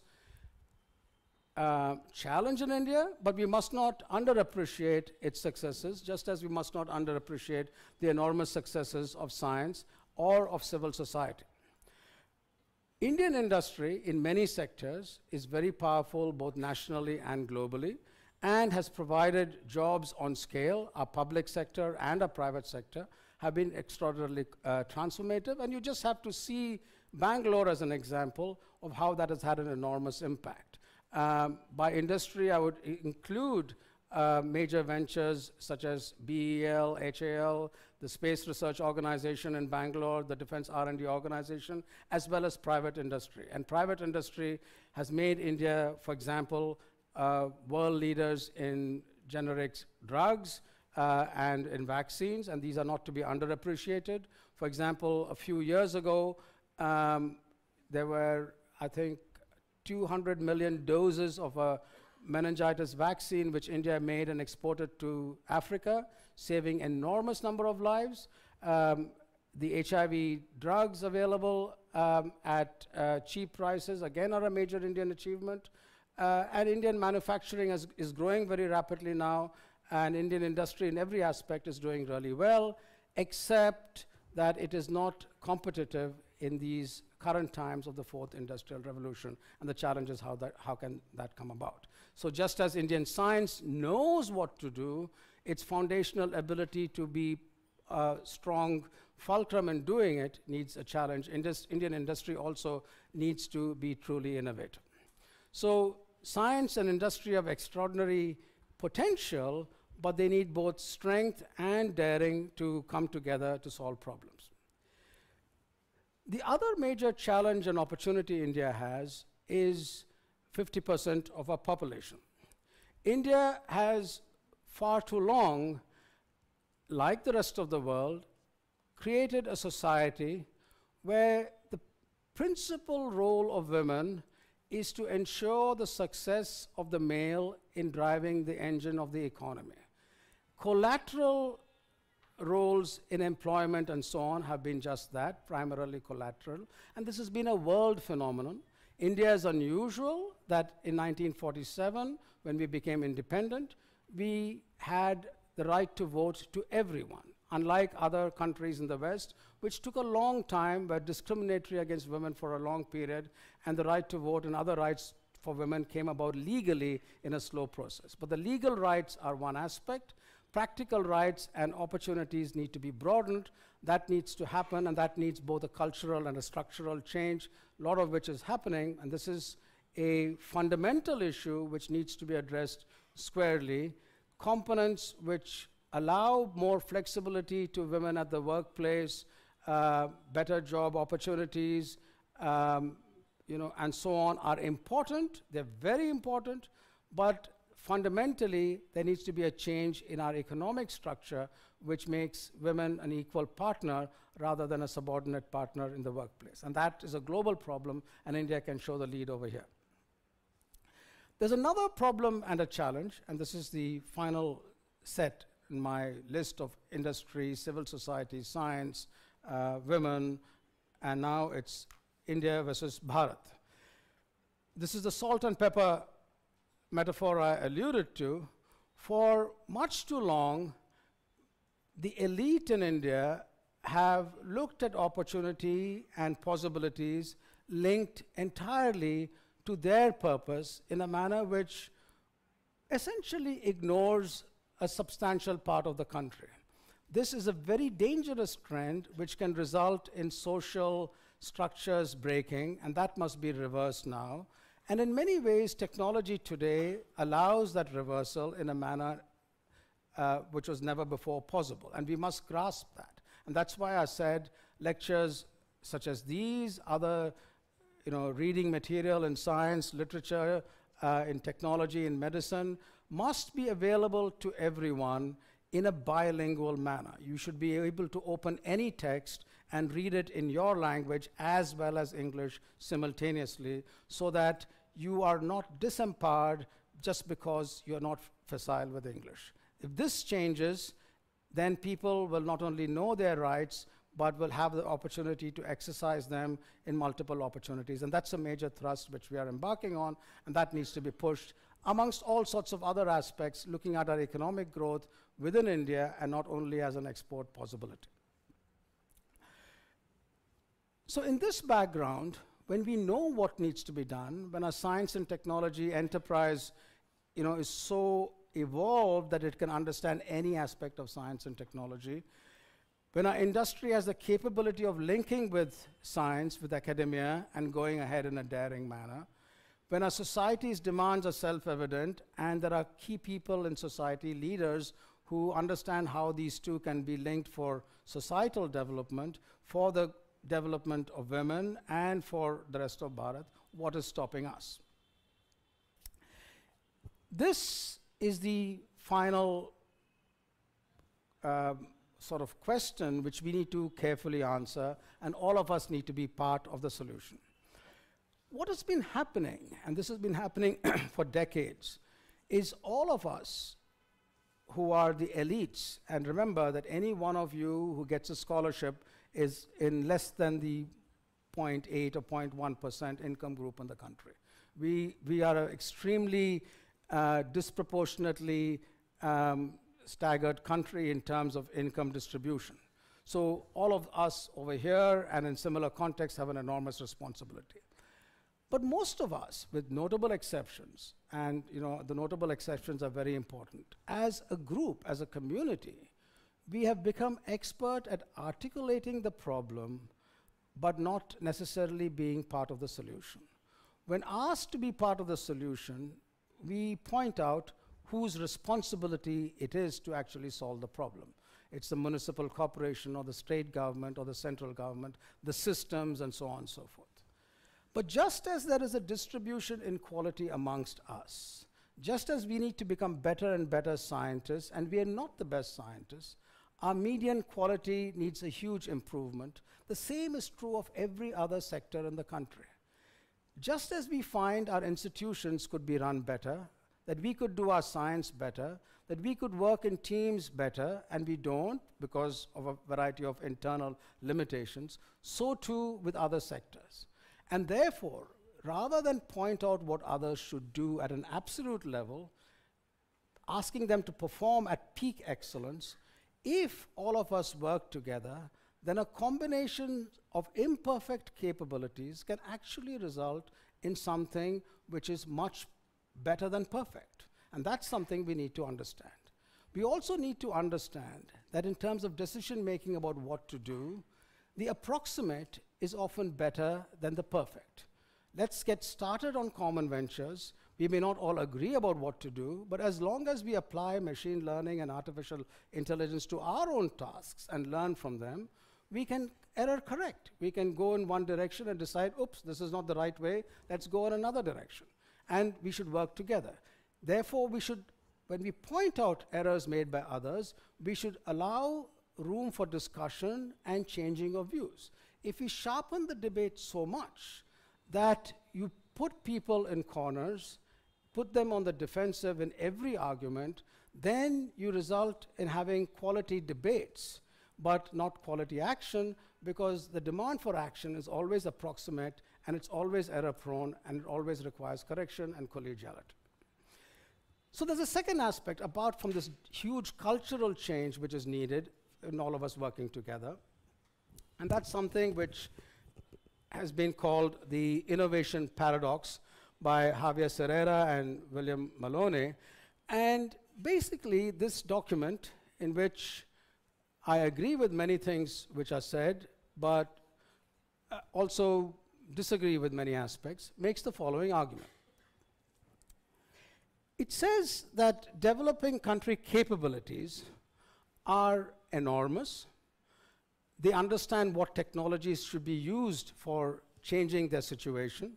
uh, challenge in India, but we must not underappreciate its successes, just as we must not underappreciate the enormous successes of science or of civil society. Indian industry in many sectors is very powerful both nationally and globally and has provided jobs on scale. Our public sector and our private sector have been extraordinarily uh, transformative, and you just have to see Bangalore as an example of how that has had an enormous impact. Um, by industry, I would include uh, major ventures such as BEL, HAL, the Space Research Organization in Bangalore, the Defense R&D Organization, as well as private industry. And private industry has made India, for example, uh, world leaders in generic drugs uh, and in vaccines, and these are not to be underappreciated. For example, a few years ago, um, there were, I think, 200 million doses of a meningitis vaccine which India made and exported to Africa, saving enormous number of lives. Um, the HIV drugs available um, at uh, cheap prices, again, are a major Indian achievement. Uh, and Indian manufacturing is, is growing very rapidly now, and Indian industry in every aspect is doing really well, except that it is not competitive in these current times of the fourth industrial revolution and the challenge is how, that, how can that come about. So just as Indian science knows what to do, its foundational ability to be a strong fulcrum in doing it needs a challenge. Indus- Indian industry also needs to be truly innovative. So science and industry have extraordinary potential, but they need both strength and daring to come together to solve problems. The other major challenge and opportunity India has is 50% of our population. India has far too long like the rest of the world, created a society where the principal role of women is to ensure the success of the male in driving the engine of the economy. Collateral roles in employment and so on have been just that, primarily collateral. And this has been a world phenomenon. India is unusual that in 1947, when we became independent, we had the right to vote to everyone, unlike other countries in the West, which took a long time, were discriminatory against women for a long period, and the right to vote and other rights for women came about legally in a slow process. But the legal rights are one aspect. Practical rights and opportunities need to be broadened. That needs to happen, and that needs both a cultural and a structural change, a lot of which is happening, and this is a fundamental issue which needs to be addressed squarely. Components which allow more flexibility to women at the workplace, uh, better job opportunities, um, you know, and so on are important. They're very important, but fundamentally, there needs to be a change in our economic structure which makes women an equal partner rather than a subordinate partner in the workplace. And that is a global problem, and India can show the lead over here. There's another problem and a challenge, and this is the final set in my list of industry, civil society, science, uh, women, and now it's India versus Bharat. This is the salt and pepper metaphor I alluded to. For much too long, the elite in India have looked at opportunity and possibilities linked entirely to their purpose in a manner which essentially ignores a substantial part of the country. This is a very dangerous trend which can result in social structures breaking, and that must be reversed now. And in many ways, technology today allows that reversal in a manner uh, which was never before possible, and we must grasp that. And that's why I said lectures such as these, other you know, reading material in science, literature, uh, in technology, in medicine, must be available to everyone in a bilingual manner. You should be able to open any text and read it in your language as well as English simultaneously so that you are not disempowered just because you're not facile with English. If this changes, then people will not only know their rights, but will have the opportunity to exercise them in multiple opportunities. And that's a major thrust which we are embarking on, and that needs to be pushed amongst all sorts of other aspects, looking at our economic growth within India and not only as an export possibility. So in this background, when we know what needs to be done, when our science and technology enterprise you know, is so evolved that it can understand any aspect of science and technology, when our industry has the capability of linking with science, with academia, and going ahead in a daring manner, when our society's demands are self-evident and there are key people in society, leaders, who understand how these two can be linked for societal development, for the development of women, and for the rest of Bharat, what is stopping us? This is the final um, sort of question which we need to carefully answer, and all of us need to be part of the solution. What has been happening, and this has been happening <clears throat> for decades, is all of us who are the elites, and remember that any one of you who gets a scholarship is in less than the 0.8 or 0.1% income group in the country. We, we are extremely uh, disproportionately um, staggered country in terms of income distribution. So all of us over here and in similar contexts have an enormous responsibility. But most of us, with notable exceptions, and you know, the notable exceptions are very important, as a group, as a community, we have become expert at articulating the problem, but not necessarily being part of the solution. When asked to be part of the solution, we point out whose responsibility it is to actually solve the problem. It's the municipal corporation or the state government or the central government, the systems and so on and so forth. But just as there is a distribution inequality amongst us, just as we need to become better and better scientists, and we are not the best scientists, our median quality needs a huge improvement. The same is true of every other sector in the country. Just as we find our institutions could be run better, that we could do our science better, that we could work in teams better, and we don't because of a variety of internal limitations, so too with other sectors. And therefore, rather than point out what others should do at an absolute level, asking them to perform at peak excellence, if all of us work together, then a combination of imperfect capabilities can actually result in something which is much better than perfect. And that's something we need to understand. We also need to understand that in terms of decision making about what to do, the approximate is often better than the perfect. Let's get started on common ventures. We may not all agree about what to do, but as long as we apply machine learning and artificial intelligence to our own tasks and learn from them, we can error correct. We can go in one direction and decide, oops, this is not the right way, let's go in another direction. And we should work together. Therefore, we should, when we point out errors made by others, we should allow room for discussion and changing of views. If we sharpen the debate so much that you put people in corners, put them on the defensive in every argument, then you result in having quality debates, but not quality action, because the demand for action is always approximate and it's always error prone and it always requires correction and collegiality. So there's a second aspect apart from this huge cultural change which is needed in all of us working together. And that's something which has been called the innovation paradox by Xavier Cirera and William Maloney. And basically, this document, in which I agree with many things which are said, but uh, also disagree with many aspects, makes the following argument. It says that developing country capabilities are enormous. They understand what technologies should be used for changing their situation.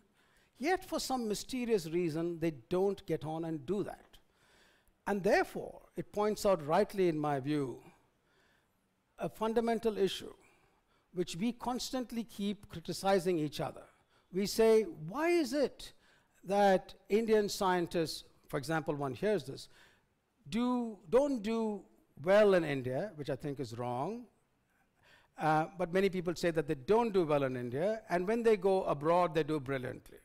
Yet, for some mysterious reason, they don't get on and do that. And therefore, it points out rightly, in my view, a fundamental issue which we constantly keep criticizing each other. We say, why is it that Indian scientists, for example, one hears this, do, don't do well in India, which I think is wrong, uh, but many people say that they don't do well in India, and when they go abroad, they do brilliantly.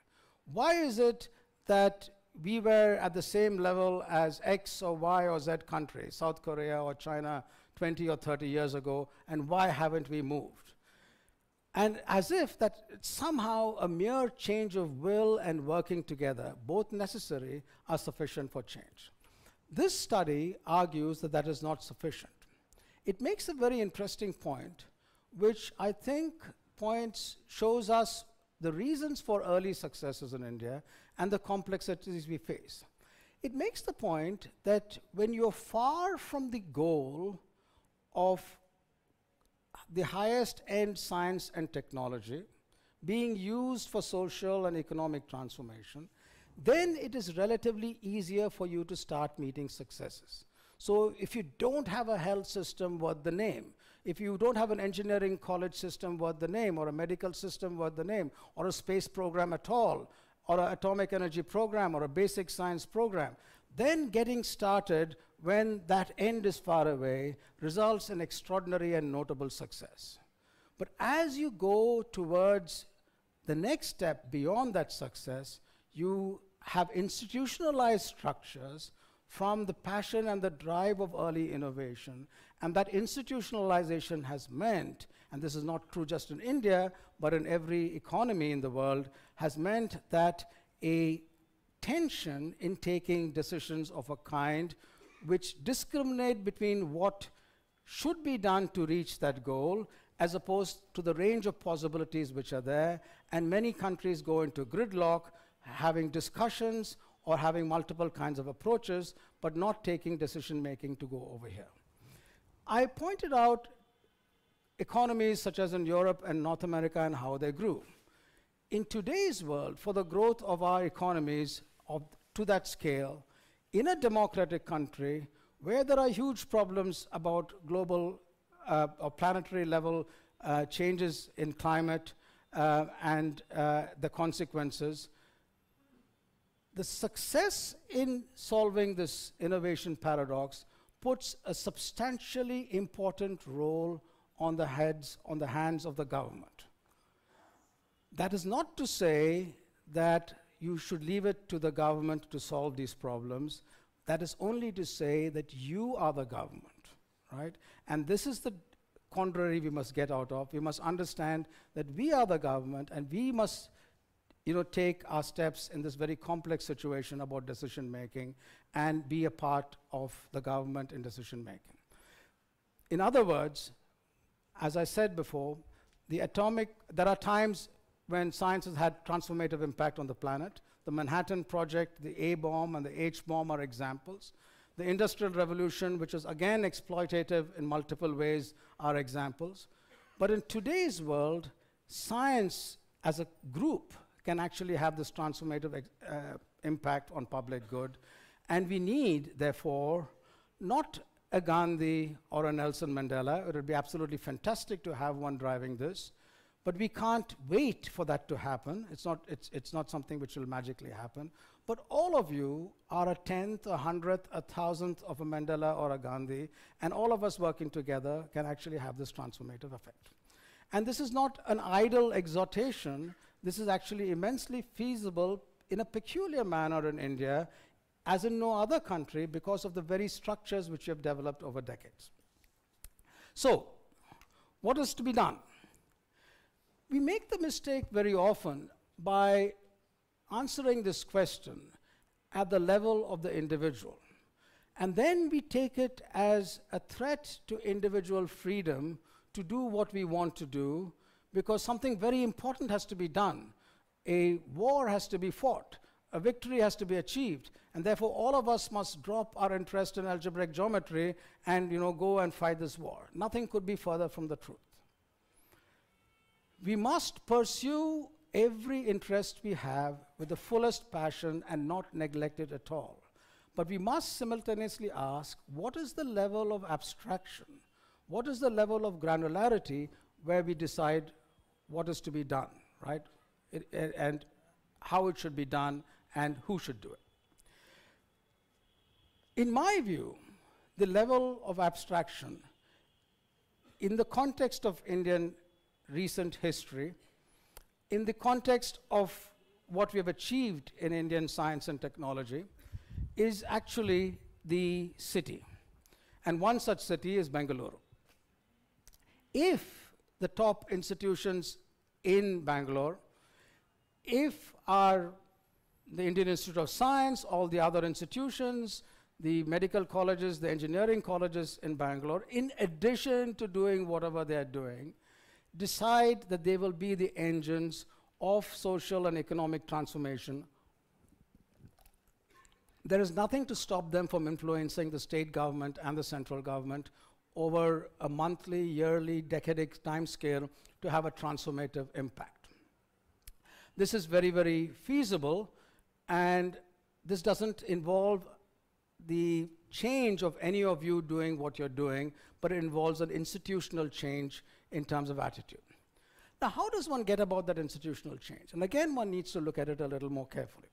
Why is it that we were at the same level as X or Y or Z country, South Korea or China, 20 or 30 years ago, and why haven't we moved? And as if that somehow a mere change of will and working together, both necessary, are sufficient for change. This study argues that that is not sufficient. It makes a very interesting point, which I think points, shows us the reasons for early successes in India and the complexities we face. It makes the point that when you're far from the goal of the highest end science and technology being used for social and economic transformation, then it is relatively easier for you to start meeting successes. So if you don't have a health system worth the name, if you don't have an engineering college system worth the name, or a medical system worth the name, or a space program at all, or an atomic energy program, or a basic science program, then getting started when that end is far away results in extraordinary and notable success. But as you go towards the next step beyond that success, you have institutionalized structures from the passion and the drive of early innovation. And that institutionalization has meant, and this is not true just in India, but in every economy in the world, has meant that a tension in taking decisions of a kind which discriminate between what should be done to reach that goal as opposed to the range of possibilities which are there. And many countries go into gridlock, having discussions or having multiple kinds of approaches, but not taking decision making to go over here. I pointed out economies such as in Europe and North America and how they grew. In today's world, for the growth of our economies of, to that scale, in a democratic country where there are huge problems about global uh, or planetary level uh, changes in climate uh, and uh, the consequences. The success in solving this innovation paradox puts a substantially important role on the heads, on the hands of the government. That is not to say that you should leave it to the government to solve these problems. That is only to say that you are the government, right? And this is the contrary we must get out of. We must understand that we are the government and we must you know, take our steps in this very complex situation about decision making and be a part of the government in decision making. In other words, as I said before, the atomic, there are times when science has had transformative impact on the planet. The Manhattan Project, the A bomb, and the H bomb are examples. The Industrial Revolution, which is again exploitative in multiple ways, are examples. But in today's world, science as a group can actually have this transformative uh, impact on public good. And we need, therefore, not a Gandhi or a Nelson Mandela. It would be absolutely fantastic to have one driving this. But we can't wait for that to happen. It's not, it's, it's not something which will magically happen. But all of you are a tenth, a hundredth, a thousandth of a Mandela or a Gandhi, and all of us working together can actually have this transformative effect. And this is not an idle exhortation. This is actually immensely feasible in a peculiar manner in India, as in no other country, because of the very structures which we have developed over decades. So, what is to be done? We make the mistake very often by answering this question at the level of the individual. And then we take it as a threat to individual freedom to do what we want to do because something very important has to be done. A war has to be fought, a victory has to be achieved, and therefore all of us must drop our interest in algebraic geometry and you know, go and fight this war. Nothing could be further from the truth. We must pursue every interest we have with the fullest passion and not neglect it at all. But we must simultaneously ask what is the level of abstraction? What is the level of granularity where we decide what is to be done, right? It, and how it should be done and who should do it. In my view, the level of abstraction in the context of Indian recent history in the context of what we have achieved in Indian science and technology is actually the city. And one such city is Bangalore. If the top institutions in Bangalore, if our the Indian Institute of Science, all the other institutions, the medical colleges, the engineering colleges in Bangalore, in addition to doing whatever they're doing, decide that they will be the engines of social and economic transformation, there is nothing to stop them from influencing the state government and the central government over a monthly, yearly, decadic time scale to have a transformative impact. This is very, very feasible, and this doesn't involve the change of any of you doing what you're doing, but it involves an institutional change in terms of attitude. Now, how does one get about that institutional change? And again, one needs to look at it a little more carefully.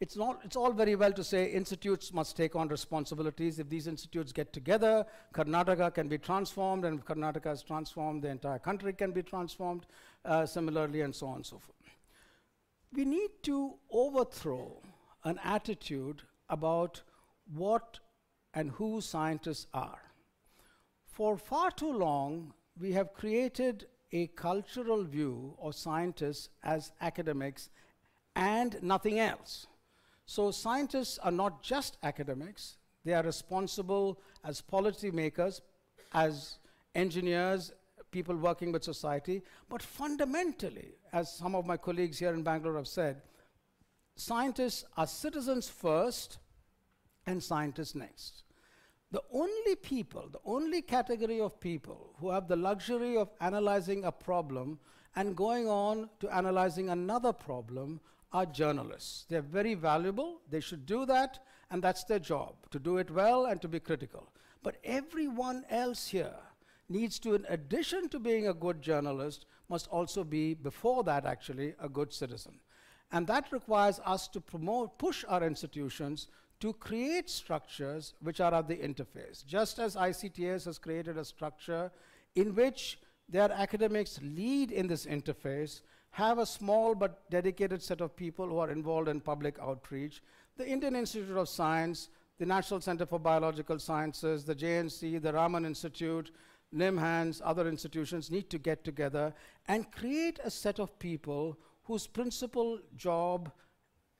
It's, not, it's all very well to say institutes must take on responsibilities. If these institutes get together, Karnataka can be transformed, and if Karnataka is transformed, the entire country can be transformed, uh, similarly, and so on and so forth. We need to overthrow an attitude about what and who scientists are. For far too long, we have created a cultural view of scientists as academics and nothing else. So scientists are not just academics, they are responsible as policymakers, as engineers, people working with society, but fundamentally, as some of my colleagues here in Bangalore have said, scientists are citizens first and scientists next. The only people, the only category of people who have the luxury of analyzing a problem and going on to analyzing another problem are journalists. They're very valuable, they should do that, and that's their job, to do it well and to be critical. But everyone else here needs to, in addition to being a good journalist, must also be, before that actually, a good citizen. And that requires us to promote, push our institutions to create structures which are at the interface. Just as ICTS has created a structure in which their academics lead in this interface, have a small but dedicated set of people who are involved in public outreach. The Indian Institute of Science, the National Center for Biological Sciences, the JNC, the Raman Institute, NIMHANS, other institutions need to get together and create a set of people whose principal job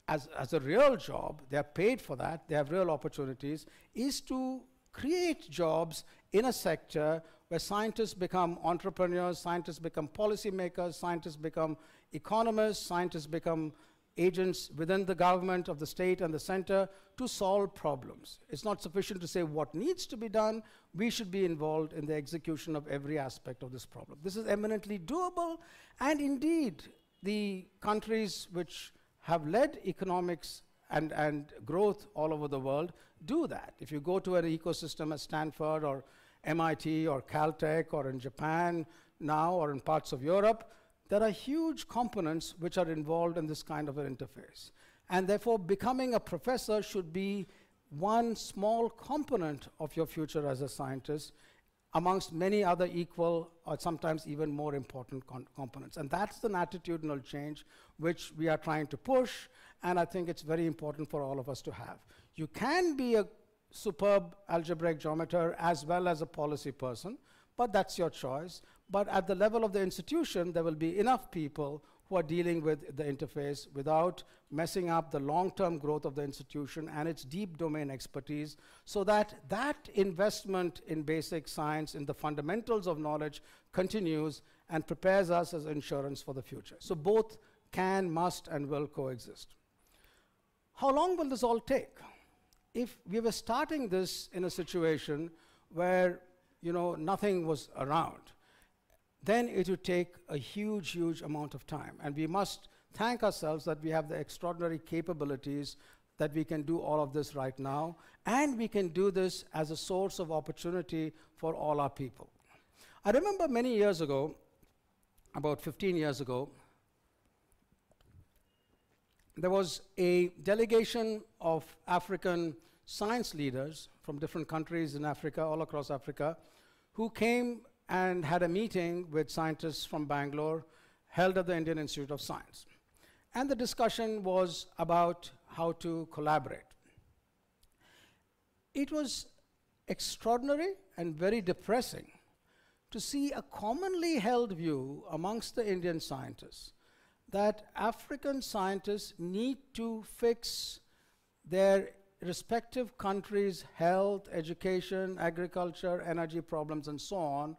as, as a real job, they are paid for that, they have real opportunities, is to create jobs in a sector where scientists become entrepreneurs, scientists become policymakers, scientists become economists, scientists become agents within the government of the state and the center to solve problems. It's not sufficient to say what needs to be done, we should be involved in the execution of every aspect of this problem. This is eminently doable, and indeed, the countries which have led economics and, and growth all over the world do that. If you go to an ecosystem at Stanford or MIT or Caltech or in Japan now or in parts of Europe, there are huge components which are involved in this kind of an interface. And therefore, becoming a professor should be one small component of your future as a scientist amongst many other equal or sometimes even more important components. And that's an attitudinal change which we are trying to push, and I think it's very important for all of us to have. You can be a superb algebraic geometer as well as a policy person, but that's your choice. But at the level of the institution, there will be enough people who are dealing with the interface without messing up the long-term growth of the institution and its deep domain expertise so that that investment in basic science, in the fundamentals of knowledge continues and prepares us as insurance for the future. So both can, must, and will coexist. How long will this all take? If we were starting this in a situation where, you know, nothing was around, then it would take a huge, huge amount of time. And we must thank ourselves that we have the extraordinary capabilities that we can do all of this right now, and we can do this as a source of opportunity for all our people. I remember many years ago, about 15 years ago, there was a delegation of African science leaders from different countries in Africa, all across Africa, who came and had a meeting with scientists from Bangalore held at the Indian Institute of Science. And the discussion was about how to collaborate. It was extraordinary and very depressing to see a commonly held view amongst the Indian scientists that African scientists need to fix their respective countries' health, education, agriculture, energy problems, and so on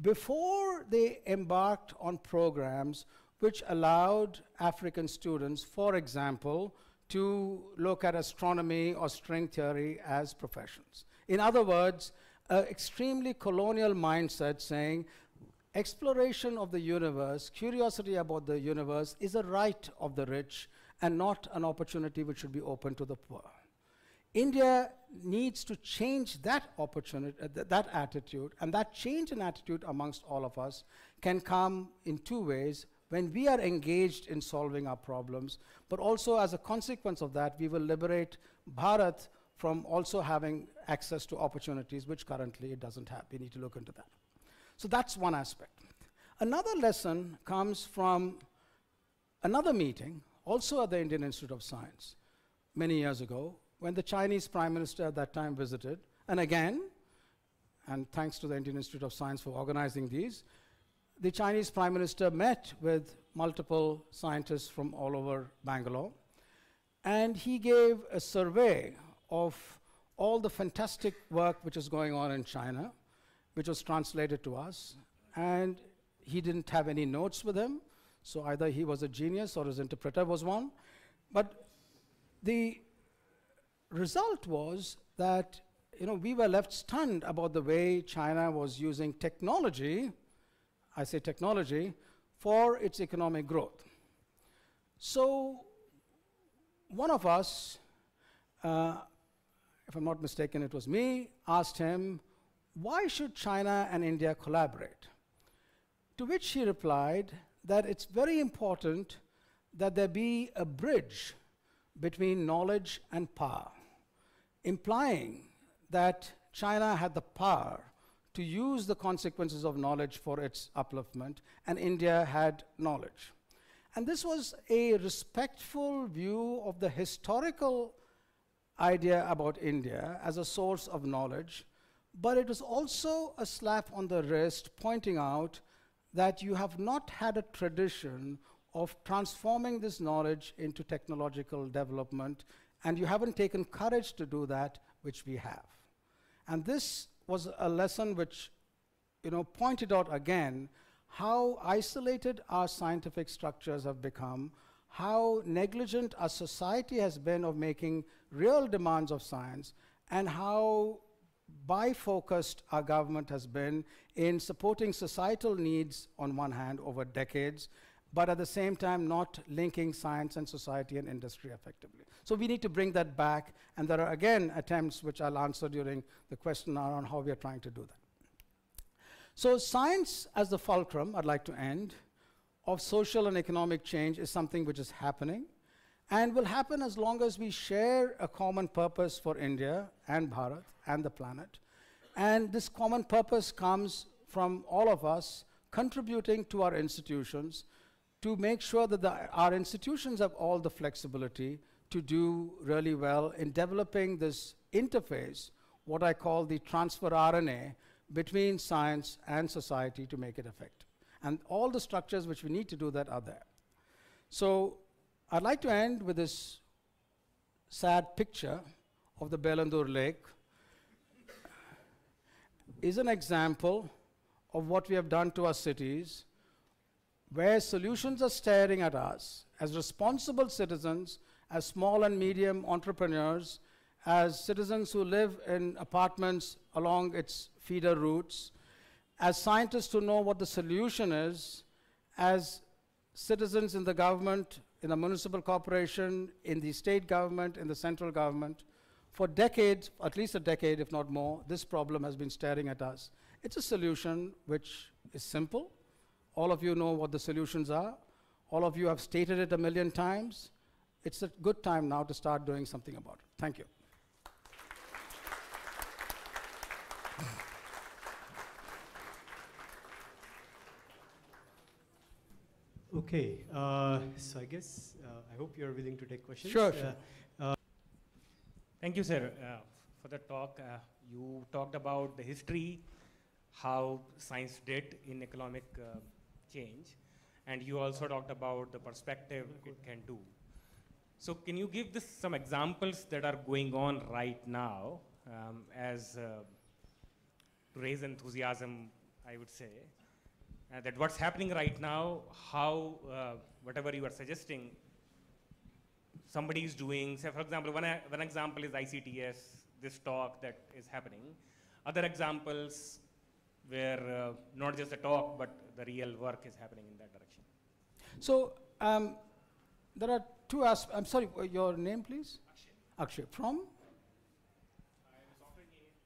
before they embarked on programs which allowed African students, for example, to look at astronomy or string theory as professions. In other words, an extremely colonial mindset saying exploration of the universe, curiosity about the universe is a right of the rich and not an opportunity which should be open to the poor. India needs to change that opportunity, uh, th that attitude, and that change in attitude amongst all of us can come in two ways. When we are engaged in solving our problems, but also as a consequence of that, we will liberate Bharat from also having access to opportunities which currently it doesn't have. We need to look into that. So that's one aspect. Another lesson comes from another meeting, also at the Indian Institute of Science, many years ago, when the Chinese Prime Minister at that time visited. And again, and thanks to the Indian Institute of Science for organizing these, the Chinese Prime Minister met with multiple scientists from all over Bangalore, and he gave a survey of all the fantastic work which is going on in China, which was translated to us, and he didn't have any notes with him, so either he was a genius or his interpreter was one. But the result was that you know, we were left stunned about the way China was using technology, I say technology, for its economic growth. So one of us, uh, if I'm not mistaken, it was me, asked him, why should China and India collaborate? To which he replied that it's very important that there be a bridge between knowledge and power, implying that China had the power to use the consequences of knowledge for its upliftment, and India had knowledge. And this was a respectful view of the historical idea about India as a source of knowledge, but it was also a slap on the wrist pointing out that you have not had a tradition of transforming this knowledge into technological development, and you haven't taken courage to do that, which we have. And this was a lesson which you know, pointed out again how isolated our scientific structures have become, how negligent our society has been of making real demands of science, and how bifocused our government has been in supporting societal needs on one hand over decades, but at the same time not linking science and society and industry effectively. So we need to bring that back, and there are again attempts which I'll answer during the question on how we are trying to do that. So science as the fulcrum, I'd like to end, of social and economic change is something which is happening and will happen as long as we share a common purpose for India and Bharat and the planet. And this common purpose comes from all of us contributing to our institutions to make sure that the, our institutions have all the flexibility to do really well in developing this interface, what I call the transfer RNA, between science and society to make it effective. And all the structures which we need to do that are there. So I'd like to end with this sad picture of the Bellandur Lake. Is an example of what we have done to our cities, where solutions are staring at us as responsible citizens, as small and medium entrepreneurs, as citizens who live in apartments along its feeder routes, as scientists who know what the solution is, as citizens in the government, in the municipal corporation, in the state government, in the central government. For decades, at least a decade, if not more, this problem has been staring at us. It's a solution which is simple. All of you know what the solutions are. All of you have stated it a million times. It's a good time now to start doing something about it. Thank you. Okay, uh, so I guess uh, I hope you're willing to take questions. Sure, Uh, sure. Thank you, sir, uh, for the talk. Uh, you talked about the history, how science did in economic uh, change, and you also talked about the perspective it can do. So, can you give this some examples that are going on right now um, as uh, to raise enthusiasm, I would say, uh, that what's happening right now, how uh, whatever you are suggesting somebody is doing, say for example, one, one example is ICTS, this talk that is happening. Other examples where uh, not just a talk, but the real work is happening in that direction. So um, there are two aspects. I'm sorry, uh, your name, please? Akshay. From?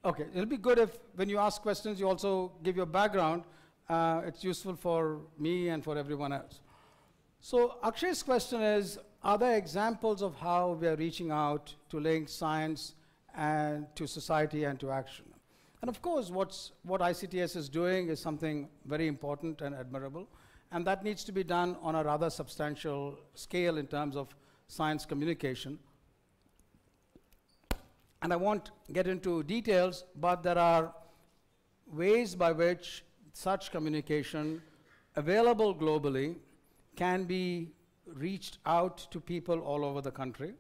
Okay, it'll be good if when you ask questions, you also give your background. Uh, it's useful for me and for everyone else. So Akshay's question is, are there examples of how we are reaching out to link science and to society and to action? And of course, what's, what ICTS is doing is something very important and admirable, and that needs to be done on a rather substantial scale in terms of science communication. And I won't get into details, but there are ways by which such communication available globally can be reached out to people all over the country.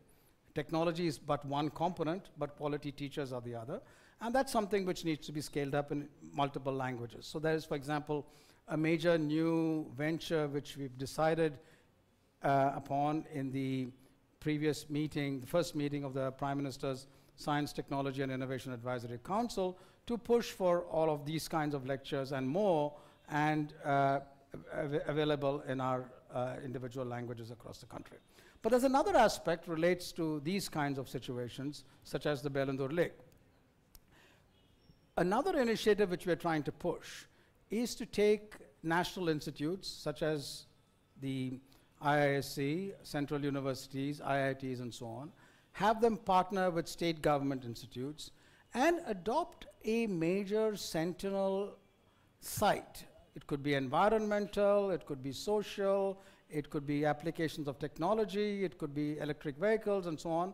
Technology is but one component, but quality teachers are the other. And that's something which needs to be scaled up in multiple languages. So there is, for example, a major new venture which we've decided uh, upon in the previous meeting, the first meeting of the Prime Minister's Science, Technology and Innovation Advisory Council to push for all of these kinds of lectures and more and uh, av available in our uh, individual languages across the country. But there's another aspect relates to these kinds of situations, such as the Bellandur Lake. Another initiative which we're trying to push is to take national institutes such as the IISc, central universities, IITs, and so on, have them partner with state government institutes, and adopt a major sentinel site. It could be environmental, it could be social, it could be applications of technology, it could be electric vehicles, and so on,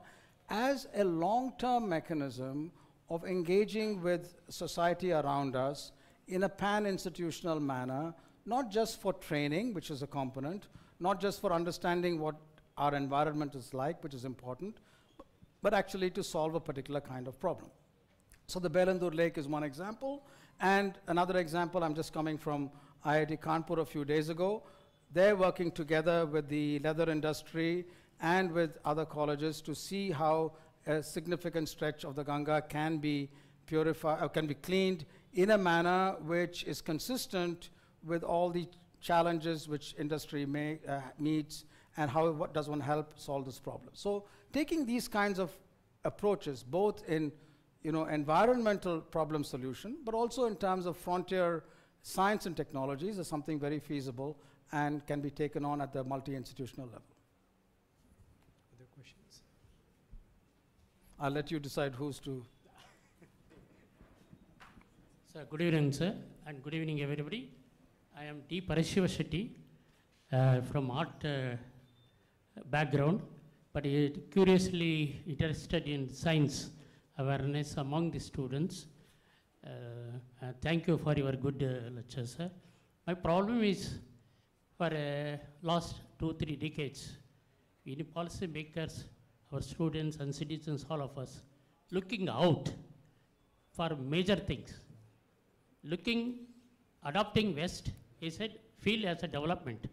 as a long term mechanism of engaging with society around us in a pan institutional manner, not just for training, which is a component, not just for understanding what our environment is like, which is important, but actually to solve a particular kind of problem. So the Bellandur Lake is one example. And another example, I'm just coming from IIT Kanpur a few days ago. They're working together with the leather industry and with other colleges to see how a significant stretch of the Ganga can be purified, uh, can be cleaned in a manner which is consistent with all the challenges which industry may, uh, meets and how what does one help solve this problem. So taking these kinds of approaches, both in you know, environmental problem solution, but also in terms of frontier science and technologies is something very feasible and can be taken on at the multi-institutional level. Other questions? I'll let you decide who's to. Sir, good evening, sir, and good evening, everybody. I am T. Parashiva Shetty uh, from art uh, background, but it curiously interested in science awareness among the students. Uh, uh, thank you for your good uh, lecture, sir. My problem is for uh, last two, three decades, we policy makers, our students and citizens, all of us, looking out for major things. Looking, adopting West, he said, feel as a development.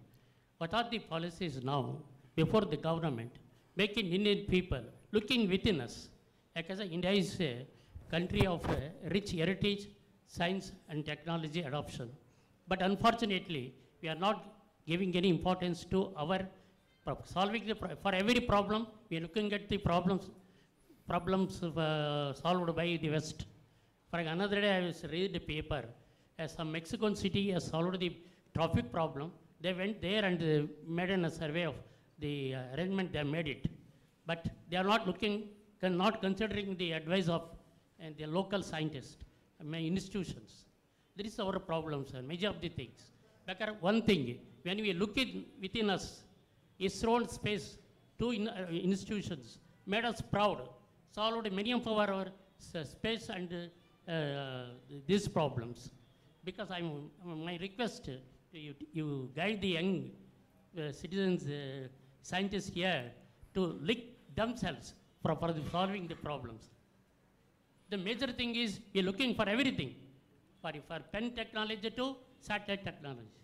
What are the policies now before the government, making Indian people, looking within us, because India is a country of uh, rich heritage, science and technology adoption. But unfortunately, we are not giving any importance to our solving the, for every problem, we are looking at the problems, problems uh, solved by the West. For another day, I was read a paper, as some Mexican city has solved the traffic problem. They went there and uh, made a survey of the uh, arrangement, they made it. But they are not looking, not considering the advice of and the local scientists, institutions. This is our problem, sir, major of the things. Because one thing, when we look in, within us, ISRO and space, two in, uh, institutions, made us proud, solved many of our, s- space and uh, uh, these problems. Because I'm, my request, uh, you, you guide the young uh, citizens, uh, scientists here to lick themselves for, for the solving the problems. The major thing is we're looking for everything, for, for pen technology to satellite technology.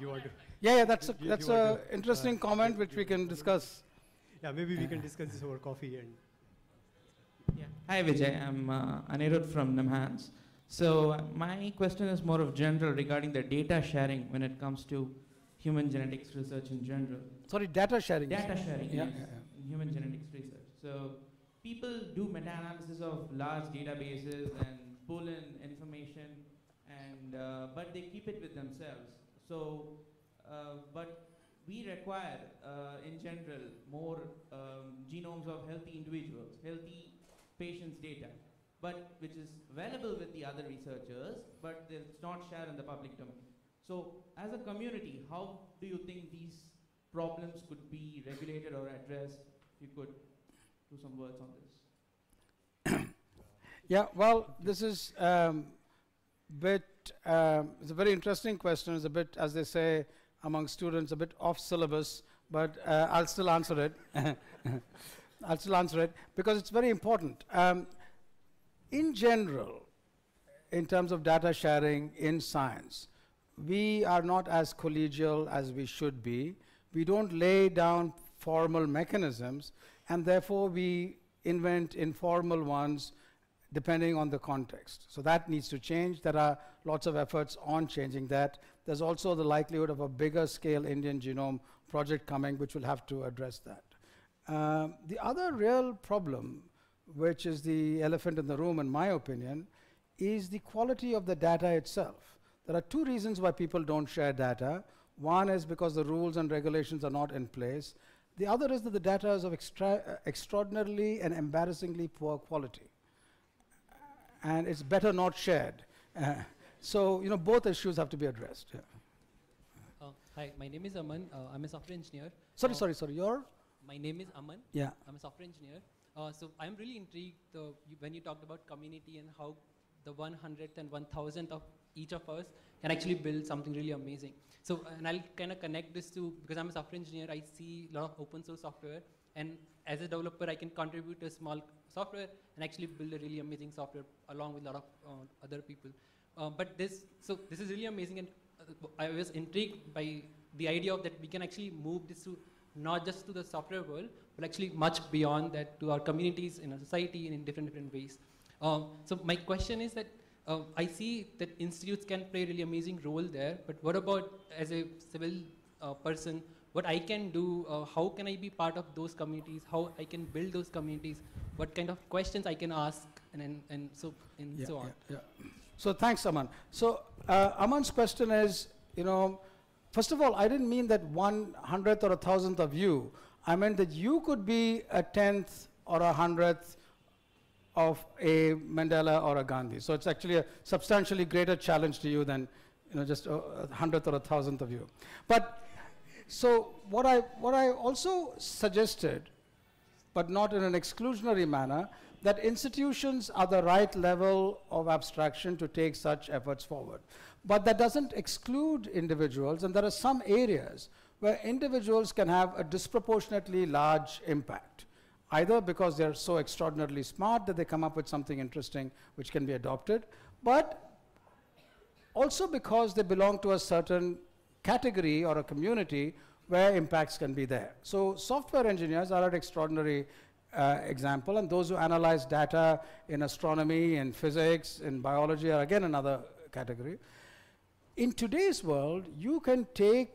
Do you want to? Yeah, yeah, that's a, Do you- that's you want a interesting uh, comment which we can discuss. Yeah, maybe we can discuss this over coffee and. Yeah. Hi Vijay, I'm uh, Anirudh from NIMHANS. So uh, my question is more of general regarding the data sharing when it comes to human genetics research in general. Sorry, data sharing. Data sharing, Yeah, yes, yeah, yeah. in human genetics research. So people do meta-analysis of large databases and pull in information, and uh, but they keep it with themselves. So, uh, but we require, uh, in general, more um, genomes of healthy individuals, healthy patients' data, but which is available with the other researchers, but it's not shared in the public domain. So, as a community, how do you think these problems could be regulated or addressed? If you could do some words on this. <coughs> Yeah, well, this is um, bit. Um, it's a very interesting question. It's a bit, as they say among students, a bit off syllabus, but uh, I'll still answer it. <laughs> I'll still answer it because it's very important. Um, in general, in terms of data sharing in science, we are not as collegial as we should be. We don't lay down formal mechanisms, and therefore we invent informal ones depending on the context. So that needs to change. There are lots of efforts on changing that. There's also the likelihood of a bigger scale Indian genome project coming, which will have to address that. Um, the other real problem which is the elephant in the room, in my opinion, is the quality of the data itself. There are two reasons why people don't share data. One is because the rules and regulations are not in place. The other is that the data is of extra- extraordinarily and embarrassingly poor quality. And it's better not shared. Uh, so, you know, both issues have to be addressed. yeah. Uh, hi, my name is Aman. Uh, I'm a software engineer. Sorry, Uh, sorry, sorry. You're? My name is Aman. Yeah. I'm a software engineer. Uh, so I'm really intrigued uh, you, when you talked about community and how the 100th and 1000th of each of us can actually build something really amazing. So, and I'll kind of connect this to, because I'm a software engineer, I see a lot of open source software. And as a developer, I can contribute a small software and actually build a really amazing software along with a lot of uh, other people. Uh, but this, so this is really amazing. And uh, I was intrigued by the idea of that we can actually move this to not just to the software world, but actually much beyond that to our communities in our society and in different different ways. Um, so my question is that uh, I see that institutes can play a really amazing role there, but what about as a civil uh, person, what I can do, uh, how can I be part of those communities, how I can build those communities, what kind of questions I can ask, and, and, and so, and Yeah, so on. yeah, yeah. So thanks, Aman. So uh, Aman's question is, you know, first of all, I didn't mean that one hundredth or a thousandth of you. I meant that you could be a tenth or a hundredth of a Mandela or a Gandhi. So it's actually a substantially greater challenge to you than, you know, just a, a hundredth or a thousandth of you. But so what I what I also suggested but not in an exclusionary manner, that institutions are the right level of abstraction to take such efforts forward. But that doesn't exclude individuals, and there are some areas where individuals can have a disproportionately large impact, either because they're so extraordinarily smart that they come up with something interesting which can be adopted, but also because they belong to a certain category or a community where impacts can be there. So software engineers are an extraordinary uh, example, and those who analyze data in astronomy, in physics, in biology are again another category. In today's world, you can take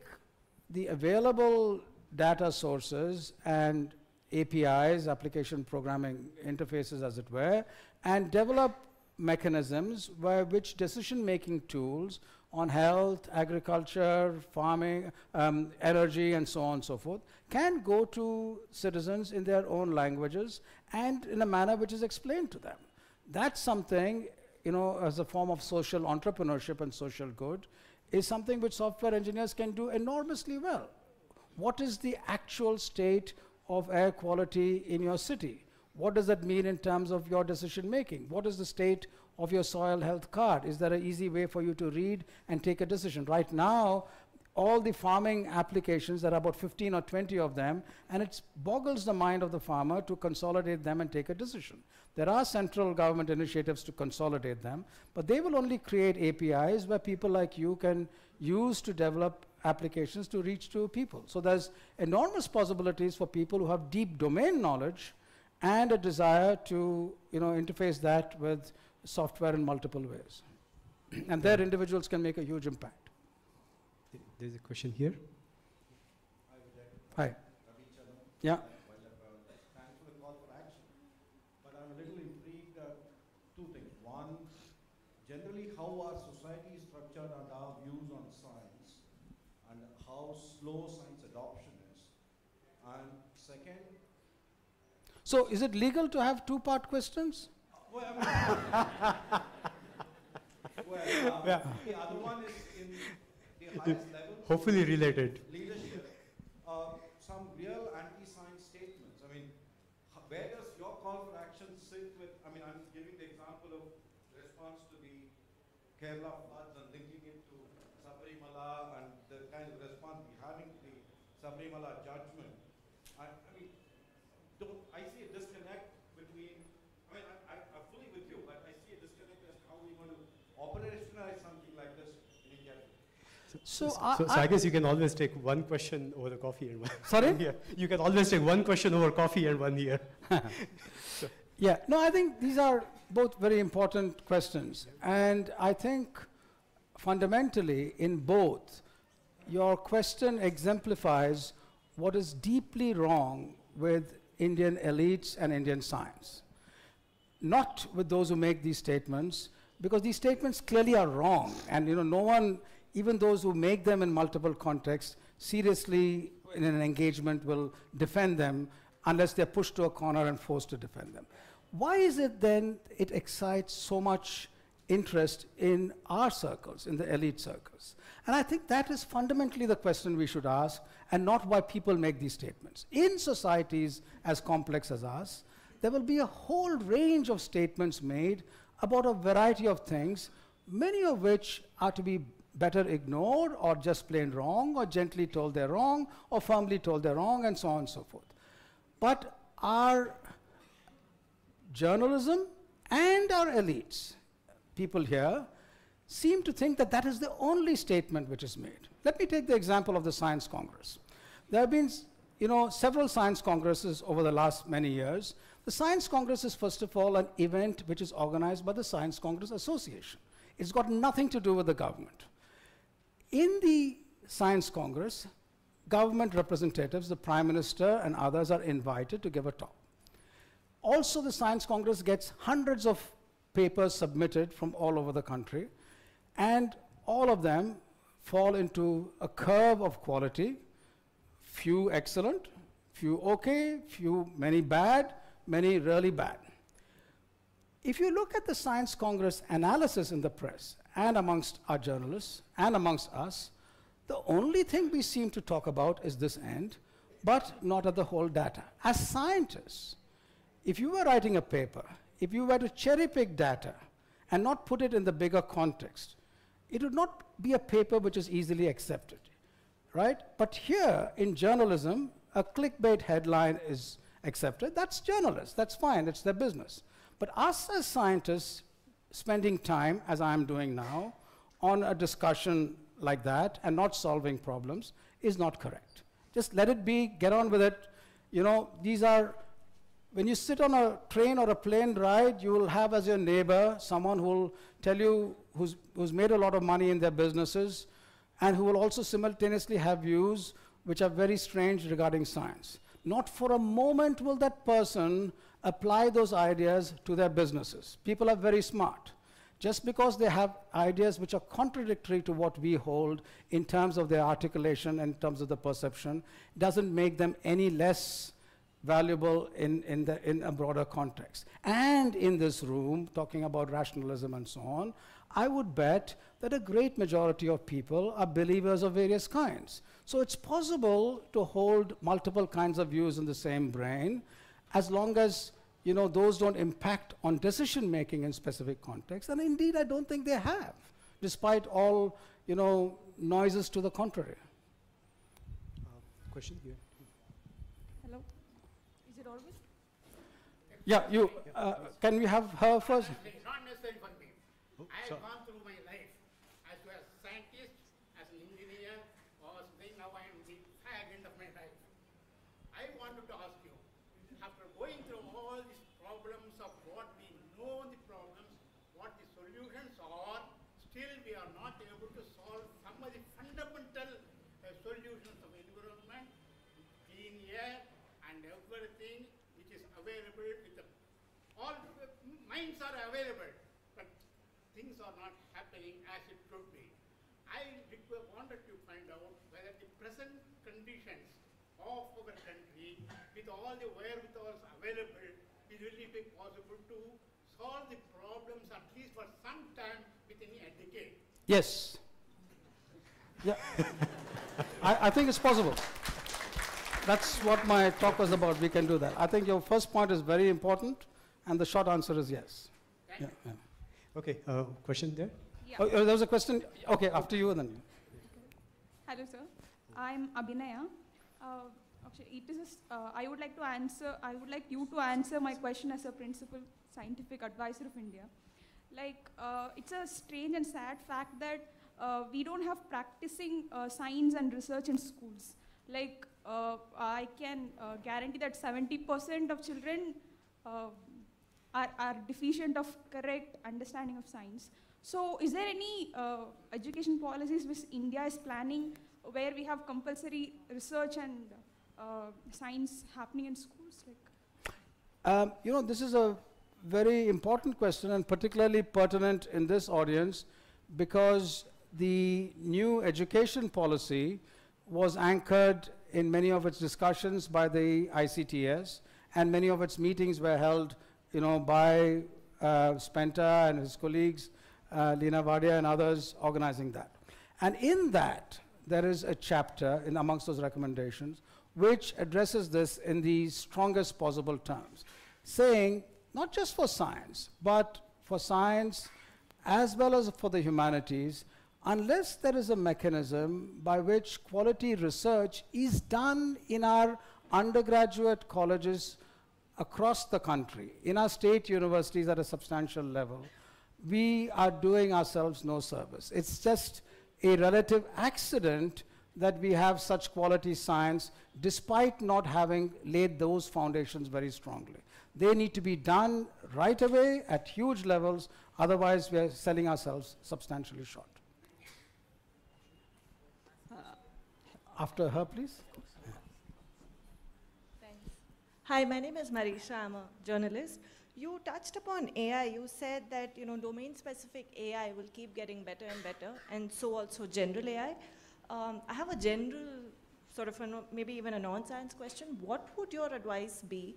the available data sources and APIs, application programming interfaces as it were, and develop mechanisms by which decision-making tools on health, agriculture, farming, um, energy, and so on and so forth, can go to citizens in their own languages and in a manner which is explained to them. That's something, you know, as a form of social entrepreneurship and social good, is something which software engineers can do enormously well. What is the actual state of air quality in your city? What does that mean in terms of your decision making? What is the state of your soil health card? Is there an easy way for you to read and take a decision? Right now, all the farming applications, there are about 15 or 20 of them, and it boggles the mind of the farmer to consolidate them and take a decision. There are central government initiatives to consolidate them, but they will only create APIs where people like you can use to develop applications to reach to people. So there's enormous possibilities for people who have deep domain knowledge and a desire to you know, interface that with software in multiple ways. and there individuals can make a huge impact. There's a question here. Hi. Yeah. Thanks for the call for action. But I'm a little intrigued, two things. One, generally how our society is structured and our views on science and how slow science adoption is. And second, So is it legal to have two-part questions? Well, well, uh, Yeah. the other one is in the highest level. Hopefully related. leadership, uh, some real anti-science statements. I mean, where does your call for action sit with, I mean, I'm giving the example of response to the Kerala floods and linking it to Sabarimala and the kind of response we're having to the Sabarimala judgment. I, I mean, don't, I see a disconnect between, I mean, I, I, I'm fully with you, but I see a disconnect as to how we're going to operationalize something like this in India. So, so, I- so I- I guess you can always take one question over the coffee and one. <laughs> Sorry? Yeah, you can always take one question over coffee and one here. <laughs> Yeah, no, I think these are both very important questions. And I think fundamentally, in both, your question exemplifies what is deeply wrong with Indian elites and Indian science. not with those who make these statements, because these statements clearly are wrong. And you know, no one, even those who make them in multiple contexts, seriously in an engagement will defend them unless they're pushed to a corner and forced to defend them. Why is it then it excites so much interest in our circles, in the elite circles? And I think that is fundamentally the question we should ask, and not why people make these statements. In societies as complex as ours, there will be a whole range of statements made about a variety of things, many of which are to be better ignored or just plain wrong or gently told they're wrong or firmly told they're wrong and so on and so forth. But our journalism and our elites, people here, seem to think that that is the only statement which is made. Let me take the example of the Science Congress. There have been you know, several science congresses over the last many years. The Science Congress is, first of all, an event which is organized by the Science Congress Association. It's got nothing to do with the government. In the Science Congress, government representatives, the Prime Minister and others are invited to give a talk. Also, the Science Congress gets hundreds of papers submitted from all over the country, and all of them fall into a curve of quality, few excellent, few okay, few many bad, many really bad. If you look at the Science Congress analysis in the press and amongst our journalists and amongst us, the only thing we seem to talk about is this end, but not at the whole data. As scientists, if you were writing a paper, if you were to cherry pick data and not put it in the bigger context, it would not be a paper which is easily accepted, right? But here in journalism, a clickbait headline is accepted. That's journalists, that's fine, it's their business. But us as scientists spending time, as I'm doing now, on a discussion like that and not solving problems is not correct. Just let it be, get on with it. You know, these are, when you sit on a train or a plane ride, you will have as your neighbor someone who will tell you who's, who's made a lot of money in their businesses and who will also simultaneously have views which are very strange regarding science. Not for a moment will that person apply those ideas to their businesses. People are very smart. Just because they have ideas which are contradictory to what we hold in terms of their articulation and in terms of the perception, doesn't make them any less valuable in, in, the, in a broader context. And in this room, talking about rationalism and so on, I would bet that a great majority of people are believers of various kinds. So it's possible to hold multiple kinds of views in the same brain as long as you know, those don't impact on decision making in specific contexts. And indeed, I don't think they have, despite all you know, noises to the contrary. Uh, question here. Hello, is it always? Yeah, you, uh, can we have her first? Not necessary for me. Oh, I have gone through my life as a scientist, as an engineer, or something. Now I am the fag end of my life. I wanted to ask you, after going through all these problems of what we know the problems, what the solutions are, still we are not able to solve some of the fundamental uh, solutions of environment, clean air, and everything which is available with the, all the minds are available, but things are not happening as it should be. I wanted to find out whether the present conditions of our country, with all the wherewithals available, it will it be possible to solve the problems at least for some time within a decade. Yes. Yeah. I, I think it's possible. That's what my talk was about. We can do that. I think your first point is very important, and the short answer is yes. Yeah, yeah. Okay, uh, question there? Yeah. Oh, oh, there was a question. Okay, after you, then you. Hello, sir. I'm Abhinaya. Uh, actually, it is. a s- Uh, I would like to answer. I would like you to answer my question as a principal scientific advisor of India. Like, uh, it's a strange and sad fact that uh, we don't have practicing uh, science and research in schools. Like, uh, I can uh, guarantee that 70% of children uh, are, are deficient of correct understanding of science. So, is there any uh, education policies which India is planning where we have compulsory research and uh, science happening in schools? Like, Um, you know, this is a very important question and particularly pertinent in this audience because the new education policy was anchored in many of its discussions by the ICTS and many of its meetings were held, you know, by uh, Spenta and his colleagues, uh, Lina Wadia and others organizing that. And in that, there is a chapter in amongst those recommendations which addresses this in the strongest possible terms, saying not just for science, but for science as well as for the humanities, unless there is a mechanism by which quality research is done in our undergraduate colleges across the country, in our state universities at a substantial level, we are doing ourselves no service. It's just a relative accident that we have such quality science despite not having laid those foundations very strongly. They need to be done right away at huge levels, otherwise we are selling ourselves substantially short. Uh, after her, please. Hi, my name is Marisha. I'm a journalist. You touched upon AI. You said that you know domain-specific AI will keep getting better and better, and so also general AI. Um, I have a general sort of a, maybe even a non-science question. What would your advice be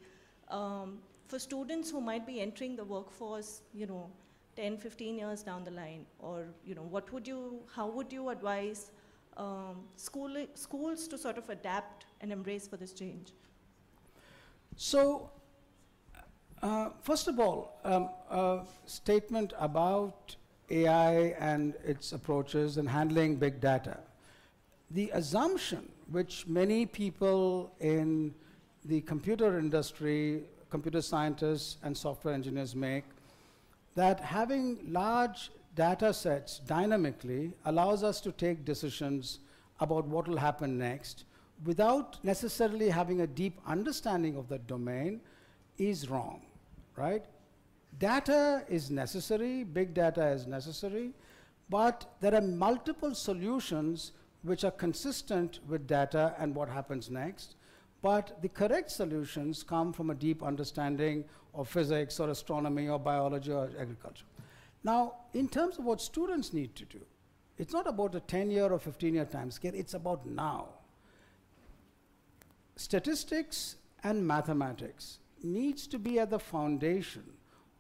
um, for students who might be entering the workforce, you know, 10, 15 years down the line, or you know, what would you, how would you advise um, school, schools to sort of adapt and embrace for this change? So, uh, first of all, um, a statement about AI and its approaches and handling big data. The assumption which many people in the computer industry, computer scientists and software engineers make, that having large data sets dynamically allows us to take decisions about what will happen next without necessarily having a deep understanding of that domain is wrong, right? Data is necessary, big data is necessary, but there are multiple solutions which are consistent with data and what happens next. But the correct solutions come from a deep understanding of physics or astronomy or biology or agriculture. Now, in terms of what students need to do, it's not about a 10 year or 15 year time scale, it's about now. Statistics and mathematics needs to be at the foundation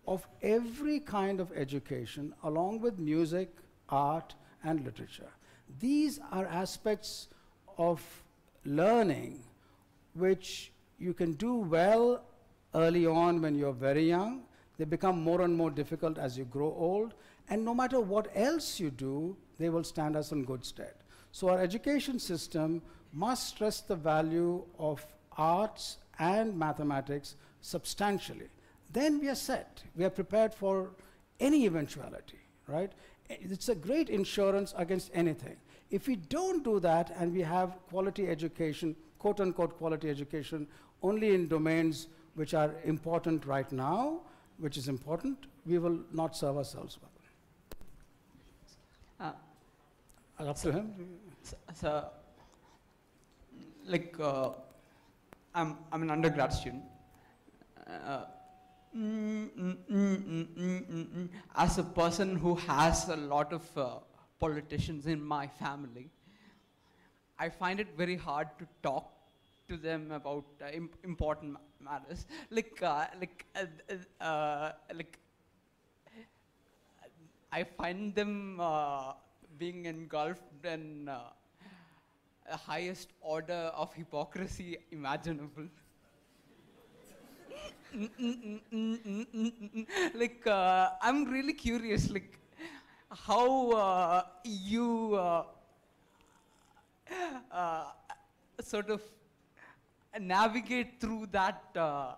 of every kind of education along with music, art, and literature. These are aspects of learning which you can do well early on when you're very young. They become more and more difficult as you grow old. And no matter what else you do, they will stand us in good stead. So our education system must stress the value of arts and mathematics substantially. Then we are set. We are prepared for any eventuality, right? It's a great insurance against anything. If we don't do that and we have quality education, quote unquote quality education, only in domains which are important right now, which is important, we will not serve ourselves well. Uh, Up to him. So, so, like, uh, I'm, I'm an undergrad student. Uh, mm, mm, mm, mm, mm, mm. As a person who has a lot of uh, politicians in my family, I find it very hard to talk to them about uh, im- important ma- matters. Like, uh, like, uh, like, I find them being engulfed in uh, highest order of hypocrisy imaginable. Like, uh, I'm really curious, like, how uh, you uh, uh, sort of navigate through that. Uh,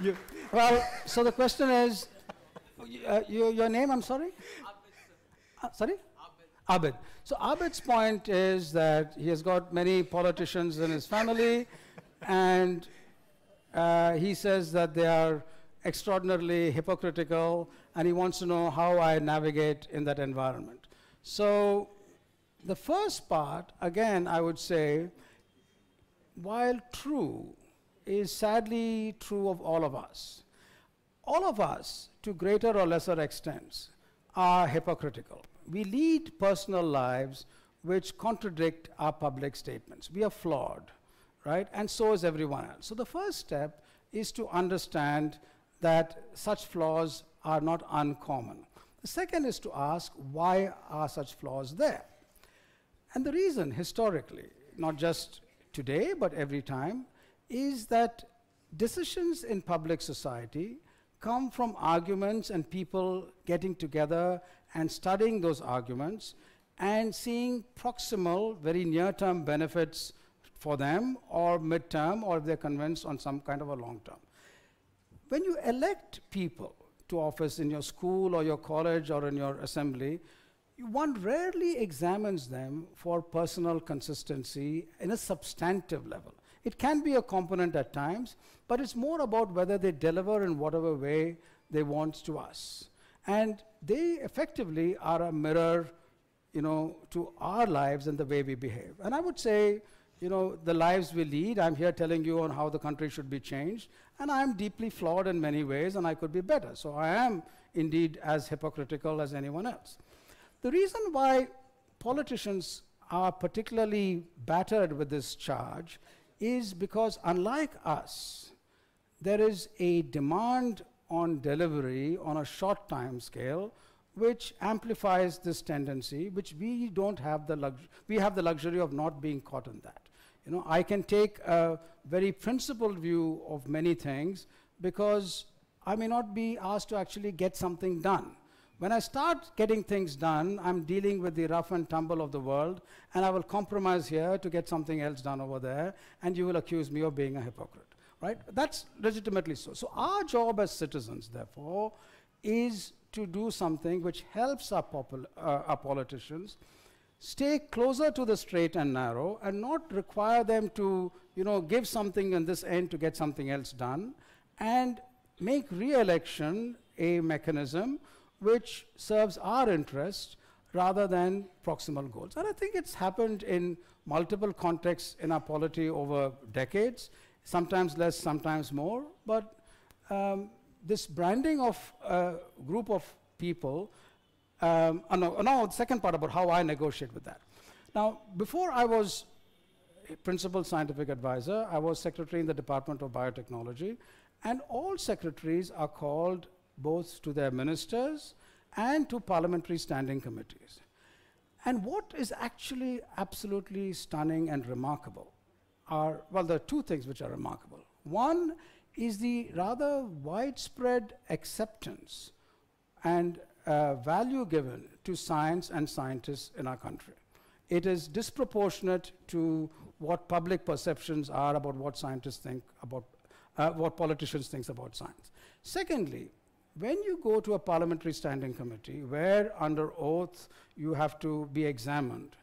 You- <laughs> well, so the question is, uh, your, your name, I'm sorry? Uh, sorry? Abid. So Abid's point is that he has got many politicians in his family, and uh, he says that they are extraordinarily hypocritical, and he wants to know how I navigate in that environment. So the first part, again, I would say, while true, is sadly true of all of us. All of us, to greater or lesser extents, are hypocritical. We lead personal lives which contradict our public statements. We are flawed, right? And so is everyone else. So the first step is to understand that such flaws are not uncommon. The second is to ask why are such flaws there? And the reason, historically, not just today, but every time, is that decisions in public society come from arguments and people getting together and studying those arguments and seeing proximal, very near term benefits for them, or mid term, or if they're convinced on some kind of a long term. When you elect people to office in your school or your college or in your assembly, one rarely examines them for personal consistency in a substantive level. It can be a component at times, but it's more about whether they deliver in whatever way they want to us. And they effectively are a mirror, you know, to our lives and the way we behave. And I would say, you know, the lives we lead, I'm here telling you on how the country should be changed, and I'm deeply flawed in many ways, and I could be better. So I am indeed as hypocritical as anyone else. The reason why politicians are particularly battered with this charge is because, unlike us, there is a demand on delivery on a short time scale which amplifies this tendency, which we don't have the luxury, we have the luxury of not being caught in that. You know, I can take a very principled view of many things because I may not be asked to actually get something done. When I start getting things done, I'm dealing with the rough and tumble of the world, and I will compromise here to get something else done over there, and you will accuse me of being a hypocrite, right? That's legitimately so. So our job as citizens, therefore, is to do something which helps our, uh, our politicians stay closer to the straight and narrow and not require them to, you know, give something in this end to get something else done, and make re-election a mechanism which serves our interest rather than proximal goals. And I think it's happened in multiple contexts in our polity over decades, sometimes less, sometimes more. But um, this branding of a group of people, um, uh, no, now the second part about how I negotiate with that. Now, before I was principal scientific advisor, I was secretary in the Department of Biotechnology, and all secretaries are called both to their ministers and to parliamentary standing committees. And what is actually absolutely stunning and remarkable are, well, there are two things which are remarkable. One is the rather widespread acceptance and uh, value given to science and scientists in our country. It is disproportionate to what public perceptions are about what scientists think about, uh, what politicians think about science. Secondly, when you go to a parliamentary standing committee where under oath you have to be examined,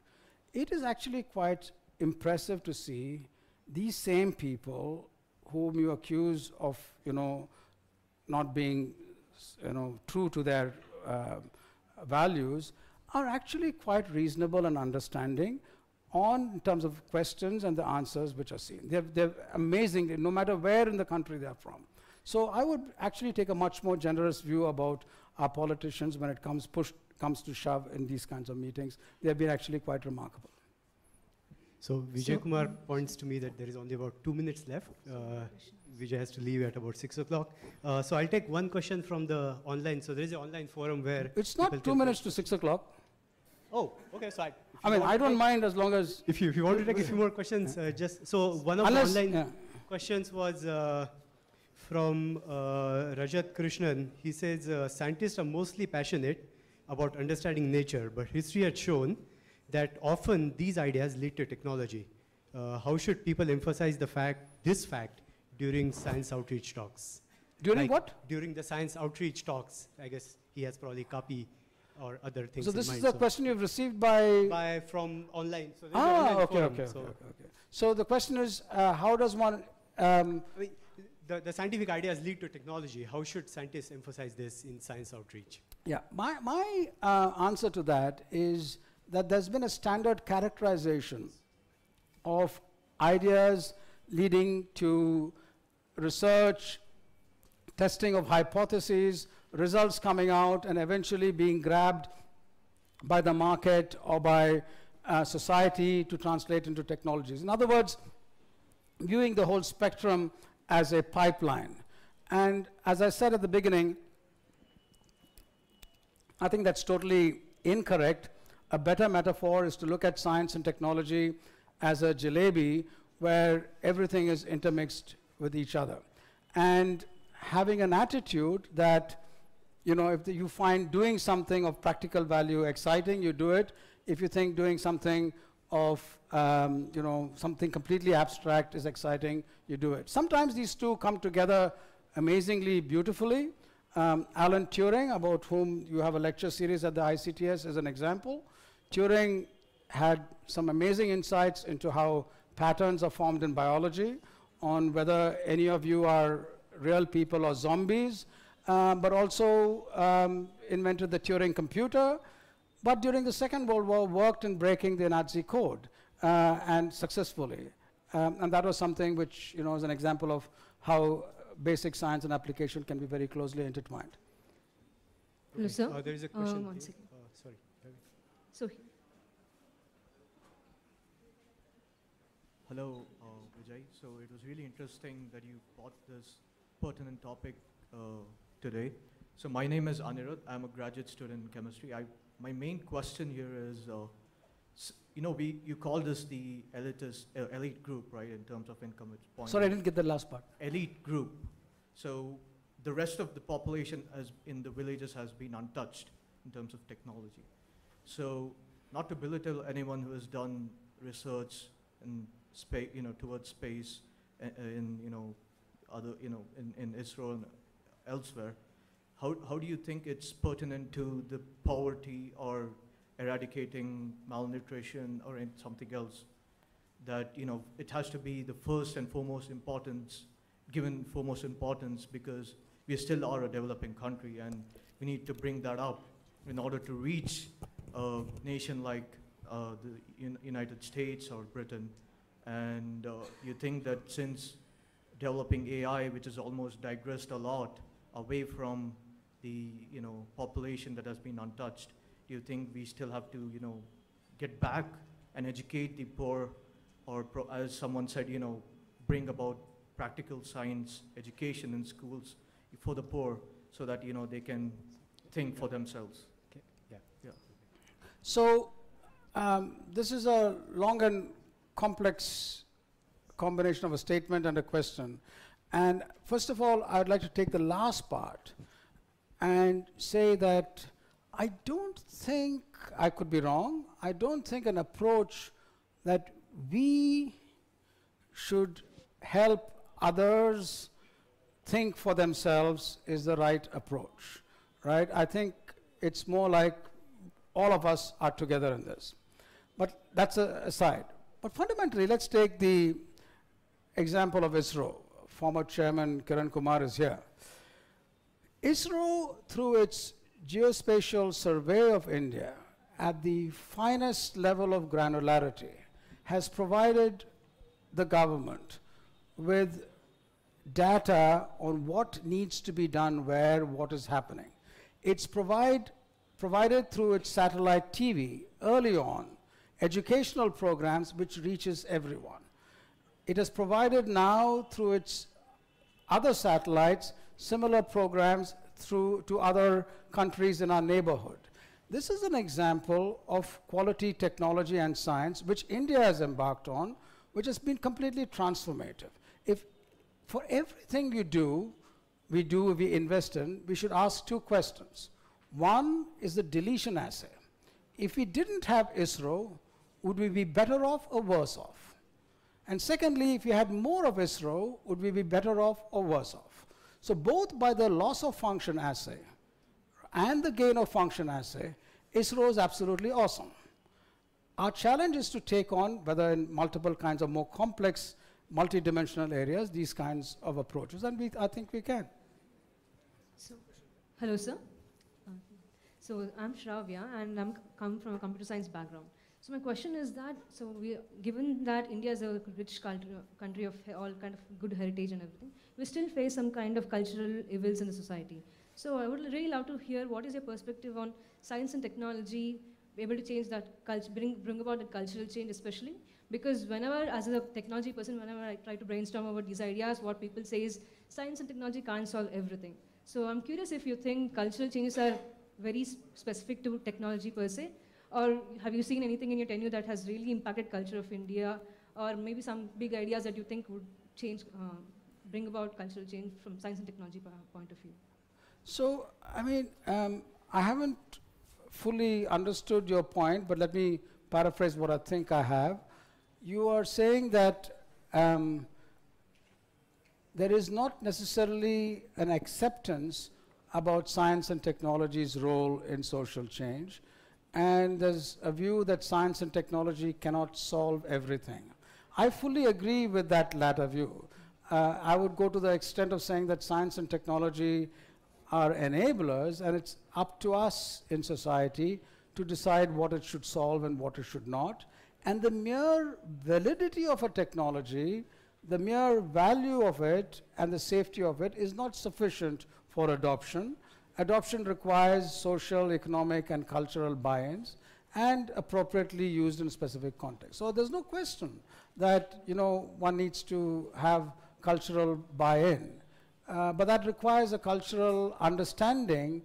it is actually quite impressive to see these same people whom you accuse of, you know, not being, you know, true to their uh, values are actually quite reasonable and understanding on in terms of questions and the answers which are seen. They're, they're amazing, no matter where in the country they're from. So I would actually take a much more generous view about our politicians when it comes, push, comes to shove in these kinds of meetings. They have been actually quite remarkable. So Vijay so Kumar points to me that there is only about two minutes left. Uh, Vijay has to leave at about six o'clock. Uh, so I'll take one question from the online. So there is an online forum where it's not two minutes to six o'clock. Oh, okay. So I, I mean, I don't mind as long as if you if you want to take a few more questions, uh, just so one of Unless, the online yeah. questions was uh, from uh, Rajat Krishnan. He says uh, scientists are mostly passionate about understanding nature, but history has shown that often these ideas lead to technology. Uh, how should people emphasize the fact, this fact, during science outreach talks? During like what? During the science outreach talks. I guess he has probably copy or other things. So this is the so question you've received by by from online. So ah, online okay, forum, okay, so okay, okay. So the question is, uh, how does one? Um, I mean, the, the scientific ideas lead to technology. How should scientists emphasize this in science outreach? Yeah, my, my uh, answer to that is that there's been a standard characterization of ideas leading to research, testing of hypotheses, results coming out, and eventually being grabbed by the market or by uh, society to translate into technologies. In other words, viewing the whole spectrum as a pipeline. And as I said at the beginning, I think that's totally incorrect. A better metaphor is to look at science and technology as a jalebi where everything is intermixed with each other. And having an attitude that, you know, if the, you find doing something of practical value exciting, you do it. If you think doing something of, um, you know, something completely abstract is exciting, you do it. Sometimes these two come together amazingly beautifully. Um, Alan Turing, about whom you have a lecture series at the ICTS, is an example. Turing had some amazing insights into how patterns are formed in biology, on whether any of you are real people or zombies, uh, but also um, invented the Turing computer, but during the Second World War worked in breaking the Nazi code uh, and successfully. Um, and that was something which you know, is an example of how basic science and application can be very closely intertwined. Hello, sir. Uh, there is a question. Uh, one second. Uh, sorry. So, Hello, uh, Vijay. So it was really interesting that you brought this pertinent topic uh, today. So my name is Anirudh. I'm a graduate student in chemistry. I, my main question here is, uh, you know, we you call this the elitist, uh, elite group, right, in terms of income point. Sorry, I didn't get the last part. Elite group. So the rest of the population has, in the villages has been untouched in terms of technology. So not to belittle anyone who has done research in space, you know, towards space in, you know, other, you know, in, in ISRO and elsewhere, how, how do you think it's pertinent to the poverty or eradicating malnutrition or something else that, you know, it has to be the first and foremost importance, given foremost importance because we still are a developing country and we need to bring that up in order to reach a nation like uh, the United States or Britain and uh, you think that since developing AI, which has almost digressed a lot away from the you know population that has been untouched, do you think we still have to you know get back and educate the poor, or as someone said, you know, bring about practical science education in schools for the poor, so that you know they can think for themselves. Okay. Yeah. Yeah. So um, this is a long and complex combination of a statement and a question. And first of all, I'd like to take the last part and say that I don't think, I could be wrong, I don't think an approach that we should help others think for themselves is the right approach, right? I think it's more like all of us are together in this. But that's a aside. But fundamentally, let's take the example of ISRO. Former chairman Kiran Kumar is here. ISRO, through its geospatial survey of India, at the finest level of granularity, has provided the government with data on what needs to be done where, what is happening. It's provide, provided through its satellite TV early on educational programs which reaches everyone. It has provided now through its other satellites similar programs through to other countries in our neighborhood. This is an example of quality technology and science which India has embarked on, which has been completely transformative. If for everything we do, we do, we invest in, we should ask two questions. One is the deletion assay. If we didn't have ISRO, would we be better off or worse off? And secondly, if we had more of ISRO, would we be better off or worse off? So both by the loss of function assay and the gain of function assay, ISRO is absolutely awesome. Our challenge is to take on, whether in multiple kinds of more complex, multidimensional areas, these kinds of approaches, and we, I think we can. So, hello, sir. Uh, so I'm Shravya, and I'm come from a computer science background. So my question is that, so we, given that India is a rich country, country of all kind of good heritage and everything, we still face some kind of cultural evils in the society. So I would really love to hear what is your perspective on science and technology, able to change that culture, bring, bring about that cultural change especially, because whenever, as a technology person, whenever I try to brainstorm about these ideas, what people say is science and technology can't solve everything. So I'm curious if you think cultural changes are very specific to technology per se, or have you seen anything in your tenure that has really impacted culture of India, or maybe some big ideas that you think would change, uh, bring about cultural change from science and technology point of view? So, I mean, um, I haven't fully understood your point, but let me paraphrase what I think I have. You are saying that um, there is not necessarily an acceptance about science and technology's role in social change, and there's a view that science and technology cannot solve everything. I fully agree with that latter view. Uh, I would go to the extent of saying that science and technology are enablers, and it's up to us in society to decide what it should solve and what it should not. And the mere validity of a technology, the mere value of it, and the safety of it is not sufficient for adoption. Adoption requires social, economic, and cultural buy ins and appropriately used in specific contexts. So there's no question that you know one needs to have cultural buy-in, uh, but that requires a cultural understanding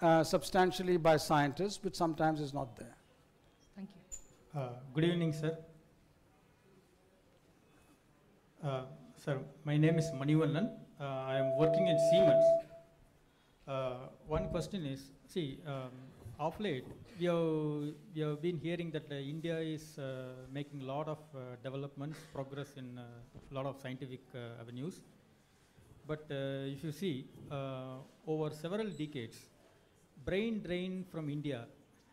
uh, substantially by scientists, which sometimes is not there. Thank you. Uh, Good evening, sir. Uh, Sir, my name is Manivallan. Uh, I am working at Siemens. Uh, One question is, see, um, of late, we have, we have been hearing that uh, India is uh, making a lot of uh, developments, progress in a lot of scientific uh, avenues. But uh, if you see, uh, over several decades, brain drain from India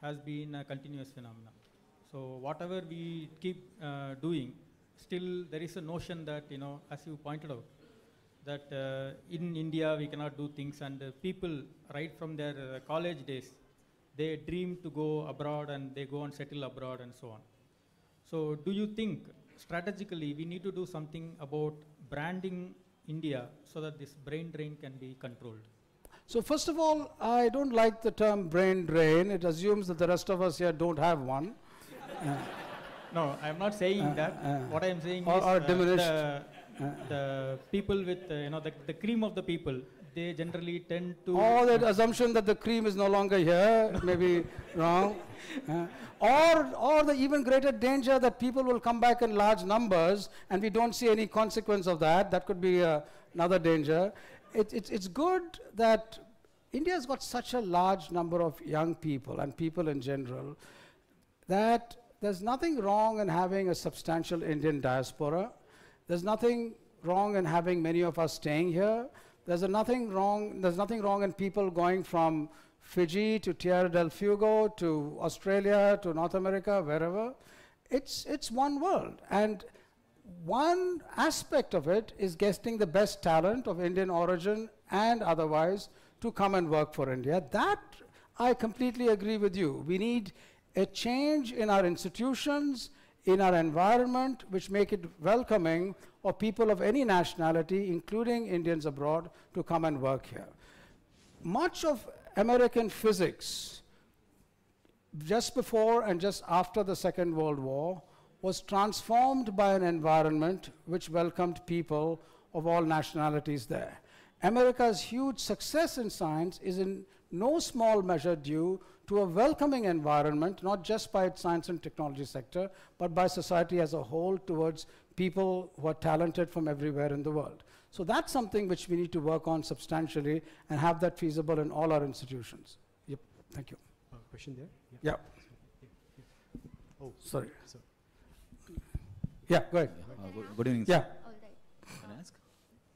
has been a continuous phenomenon. So whatever we keep uh, doing, still there is a notion that, you know, as you pointed out, that uh, in India we cannot do things and uh, people right from their uh, college days, they dream to go abroad and they go and settle abroad and so on. So do you think strategically we need to do something about branding India so that this brain drain can be controlled? So first of all, I don't like the term brain drain. It assumes that the rest of us here don't have one. Uh, <laughs> No, I'm not saying Uh, that. uh, what I'm saying or- is or diminished. The, people with, uh, you know, the, the cream of the people, they generally tend to. Or that assumption that the cream is no longer here maybe wrong. <laughs> Uh, or, or the even greater danger that people will come back in large numbers and we don't see any consequence of that. That could be uh, another danger. It, it's it's good that India's got such a large number of young people and people in general that there's nothing wrong in having a substantial Indian diaspora. There's nothing wrong in having many of us staying here. There's nothing wrong. There's nothing wrong in people going from Fiji to Tierra del Fuego to Australia to North America, wherever. It's it's one world, and one aspect of it is getting the best talent of Indian origin and otherwise to come and work for India. That I completely agree with you. We need a change in our institutions, in our environment, which make it welcoming of people of any nationality, including Indians abroad, to come and work here. Much of American physics, just before and just after the Second World War, was transformed by an environment which welcomed people of all nationalities there. America's huge success in science is in no small measure due to a welcoming environment, not just by its science and technology sector, but by society as a whole towards people who are talented from everywhere in the world. So that's something which we need to work on substantially and have that feasible in all our institutions. Yep, thank you. Uh, question there? Yeah. Oh, Sorry. Yeah, go ahead. Uh, good, good evening. Yeah. Sir. Can I ask?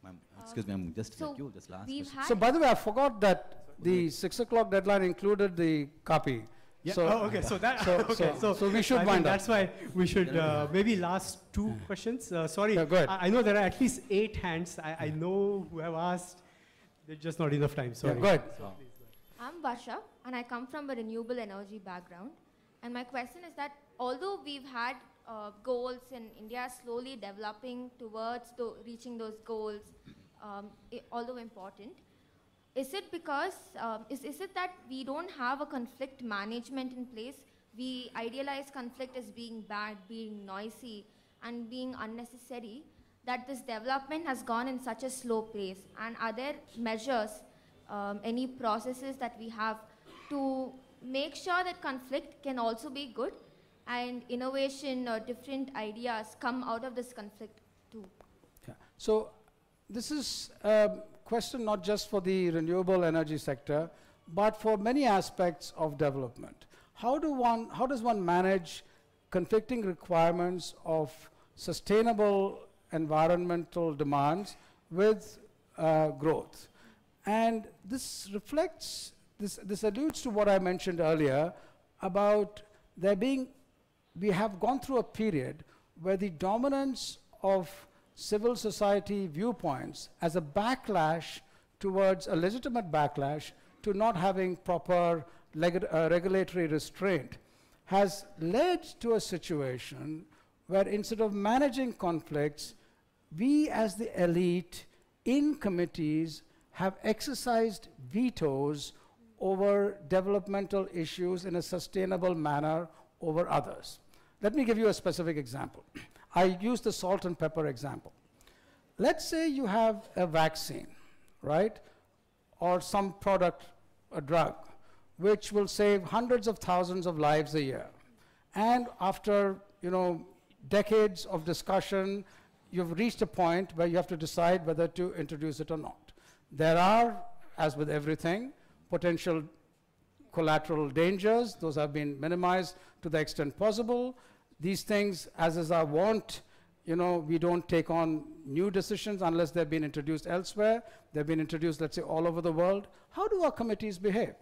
Ma'am, excuse me, I'm just so like you, just last question. So by the way, I forgot that the six o'clock deadline included the Kaapi. Yeah. So, oh, okay. So that. so, <laughs> okay. so, so we should I mean, wind up. That's why we should uh, maybe last two questions. Uh, sorry. Yeah, go ahead. I, I know there are at least eight hands. I, I know who have asked. There's just not enough time. Sorry. go ahead. So I'm Varsha, and I come from a renewable energy background. And my question is that although we've had uh, goals in India slowly developing towards tho- reaching those goals, um, i- although important, is it because, um, is, is it that we don't have a conflict management in place? We idealize conflict as being bad, being noisy, and being unnecessary, that this development has gone in such a slow pace? And are there measures, um, any processes that we have to make sure that conflict can also be good and innovation or different ideas come out of this conflict too? Yeah. So this is a question not just for the renewable energy sector, but for many aspects of development. How, do one, how does one manage conflicting requirements of sustainable environmental demands with uh, growth? And this reflects, this, this alludes to what I mentioned earlier about there being, we have gone through a period where the dominance of civil society viewpoints as a backlash towards a legitimate backlash to not having proper uh, regulatory restraint has led to a situation where instead of managing conflicts, we as the elite in committees have exercised vetoes over developmental issues in a sustainable manner over others. Let me give you a specific example. I use the salt and pepper example. Let's say you have a vaccine, right? Or some product, a drug, which will save hundreds of thousands of lives a year. And after, you know, decades of discussion, you've reached a point where you have to decide whether to introduce it or not. There are, as with everything, potential collateral dangers. Those have been minimized to the extent possible. These things, as is our want, you know, we don't take on new decisions unless they've been introduced elsewhere. They've been introduced, let's say, all over the world. How do our committees behave?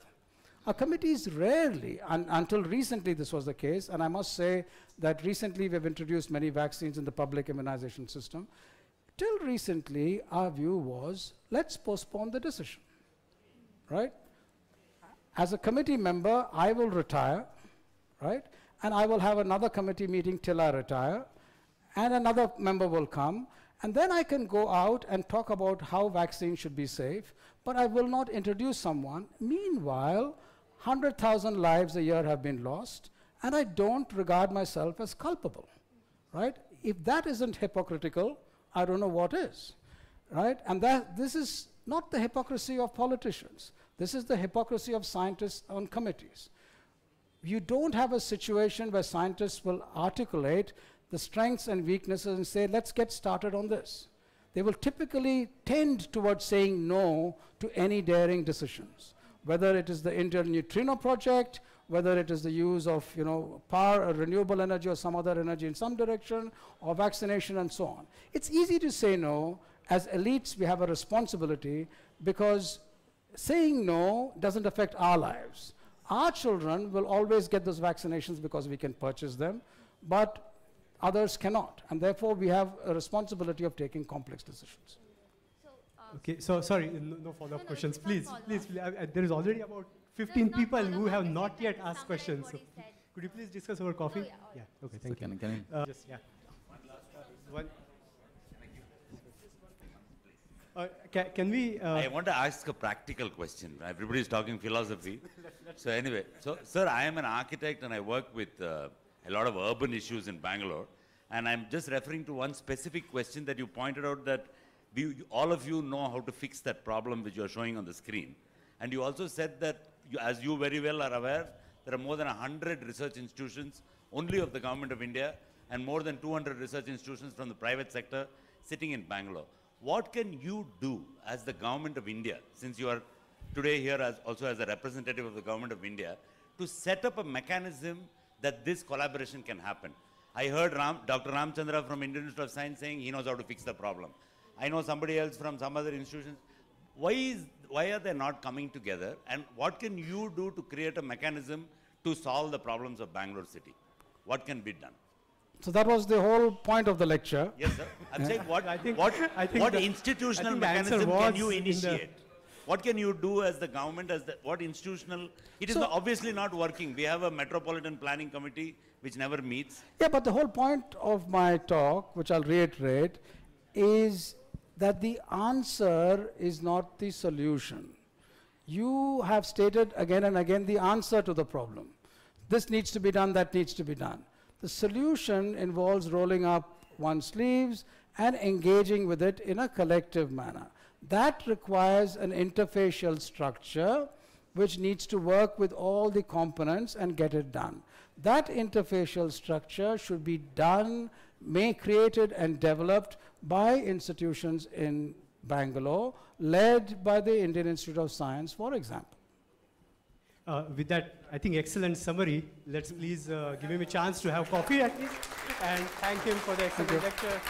Our committees rarely, un- until recently this was the case, and I must say that recently we've introduced many vaccines in the public immunization system. Till recently, our view was let's postpone the decision, right? As a committee member, I will retire, right? And I will have another committee meeting till I retire, and another member will come, and then I can go out and talk about how vaccines should be safe, but I will not introduce someone. Meanwhile, 100,000 lives a year have been lost, and I don't regard myself as culpable, right? If that isn't hypocritical, I don't know what is, right? And that, this is not the hypocrisy of politicians. This is the hypocrisy of scientists on committees. You don't have a situation where scientists will articulate the strengths and weaknesses and say, let's get started on this. They will typically tend towards saying no to any daring decisions, whether it is the Indian neutrino project, whether it is the use of you know, power, or renewable energy, or some other energy in some direction, or vaccination and so on. It's easy to say no. As elites, we have a responsibility because saying no doesn't affect our lives. Our children will always get those vaccinations because we can purchase them, but others cannot. And therefore, we have a responsibility of taking complex decisions. Okay, so sorry, no, no follow-up questions. Please, please, please, I- I- there is already about 15 people who have not yet asked questions. So could you please discuss over coffee? yeah. okay, thank can you. I- can I- Uh, just, yeah. One. Uh, ca- can we? Uh, I want to ask a practical question. Everybody is talking philosophy. so anyway, so sir, I am an architect and I work with uh, a lot of urban issues in Bangalore. And I'm just referring to one specific question that you pointed out that we, all of you know how to fix that problem which you are showing on the screen. And you also said that, you, as you very well are aware, there are more than 100 research institutions only of the government of India and more than 200 research institutions from the private sector sitting in Bangalore. What can you do as the government of India, since you are today here as also as a representative of the government of India, to set up a mechanism that this collaboration can happen? I heard Ram, Dr. Ramchandra from Indian Institute of Science saying he knows how to fix the problem. I know somebody else from some other institutions. Why, is, why are they not coming together? And what can you do to create a mechanism to solve the problems of Bangalore city? What can be done? So that was the whole point of the lecture. Yes, sir. I'm saying what, I think- what, I think what the- I institutional think mechanism can was you in the- initiate? What can you do as the government, as the, what institutional? It is So- not- obviously not working. We have a metropolitan planning committee which never meets. Yeah, but the whole point of my talk, which I'll reiterate, is that the answer is not the solution. You have stated again and again the answer to the problem. This needs to be done, that needs to be done. The solution involves rolling up one's sleeves and engaging with it in a collective manner. That requires an interfacial structure which needs to work with all the components and get it done. That interfacial structure should be done, may created and developed by institutions in Bangalore, led by the Indian Institute of Science, for example. Uh, with that, I think excellent summary. Let's please uh, give him a chance to have coffee at least, and thank him for the excellent lecture.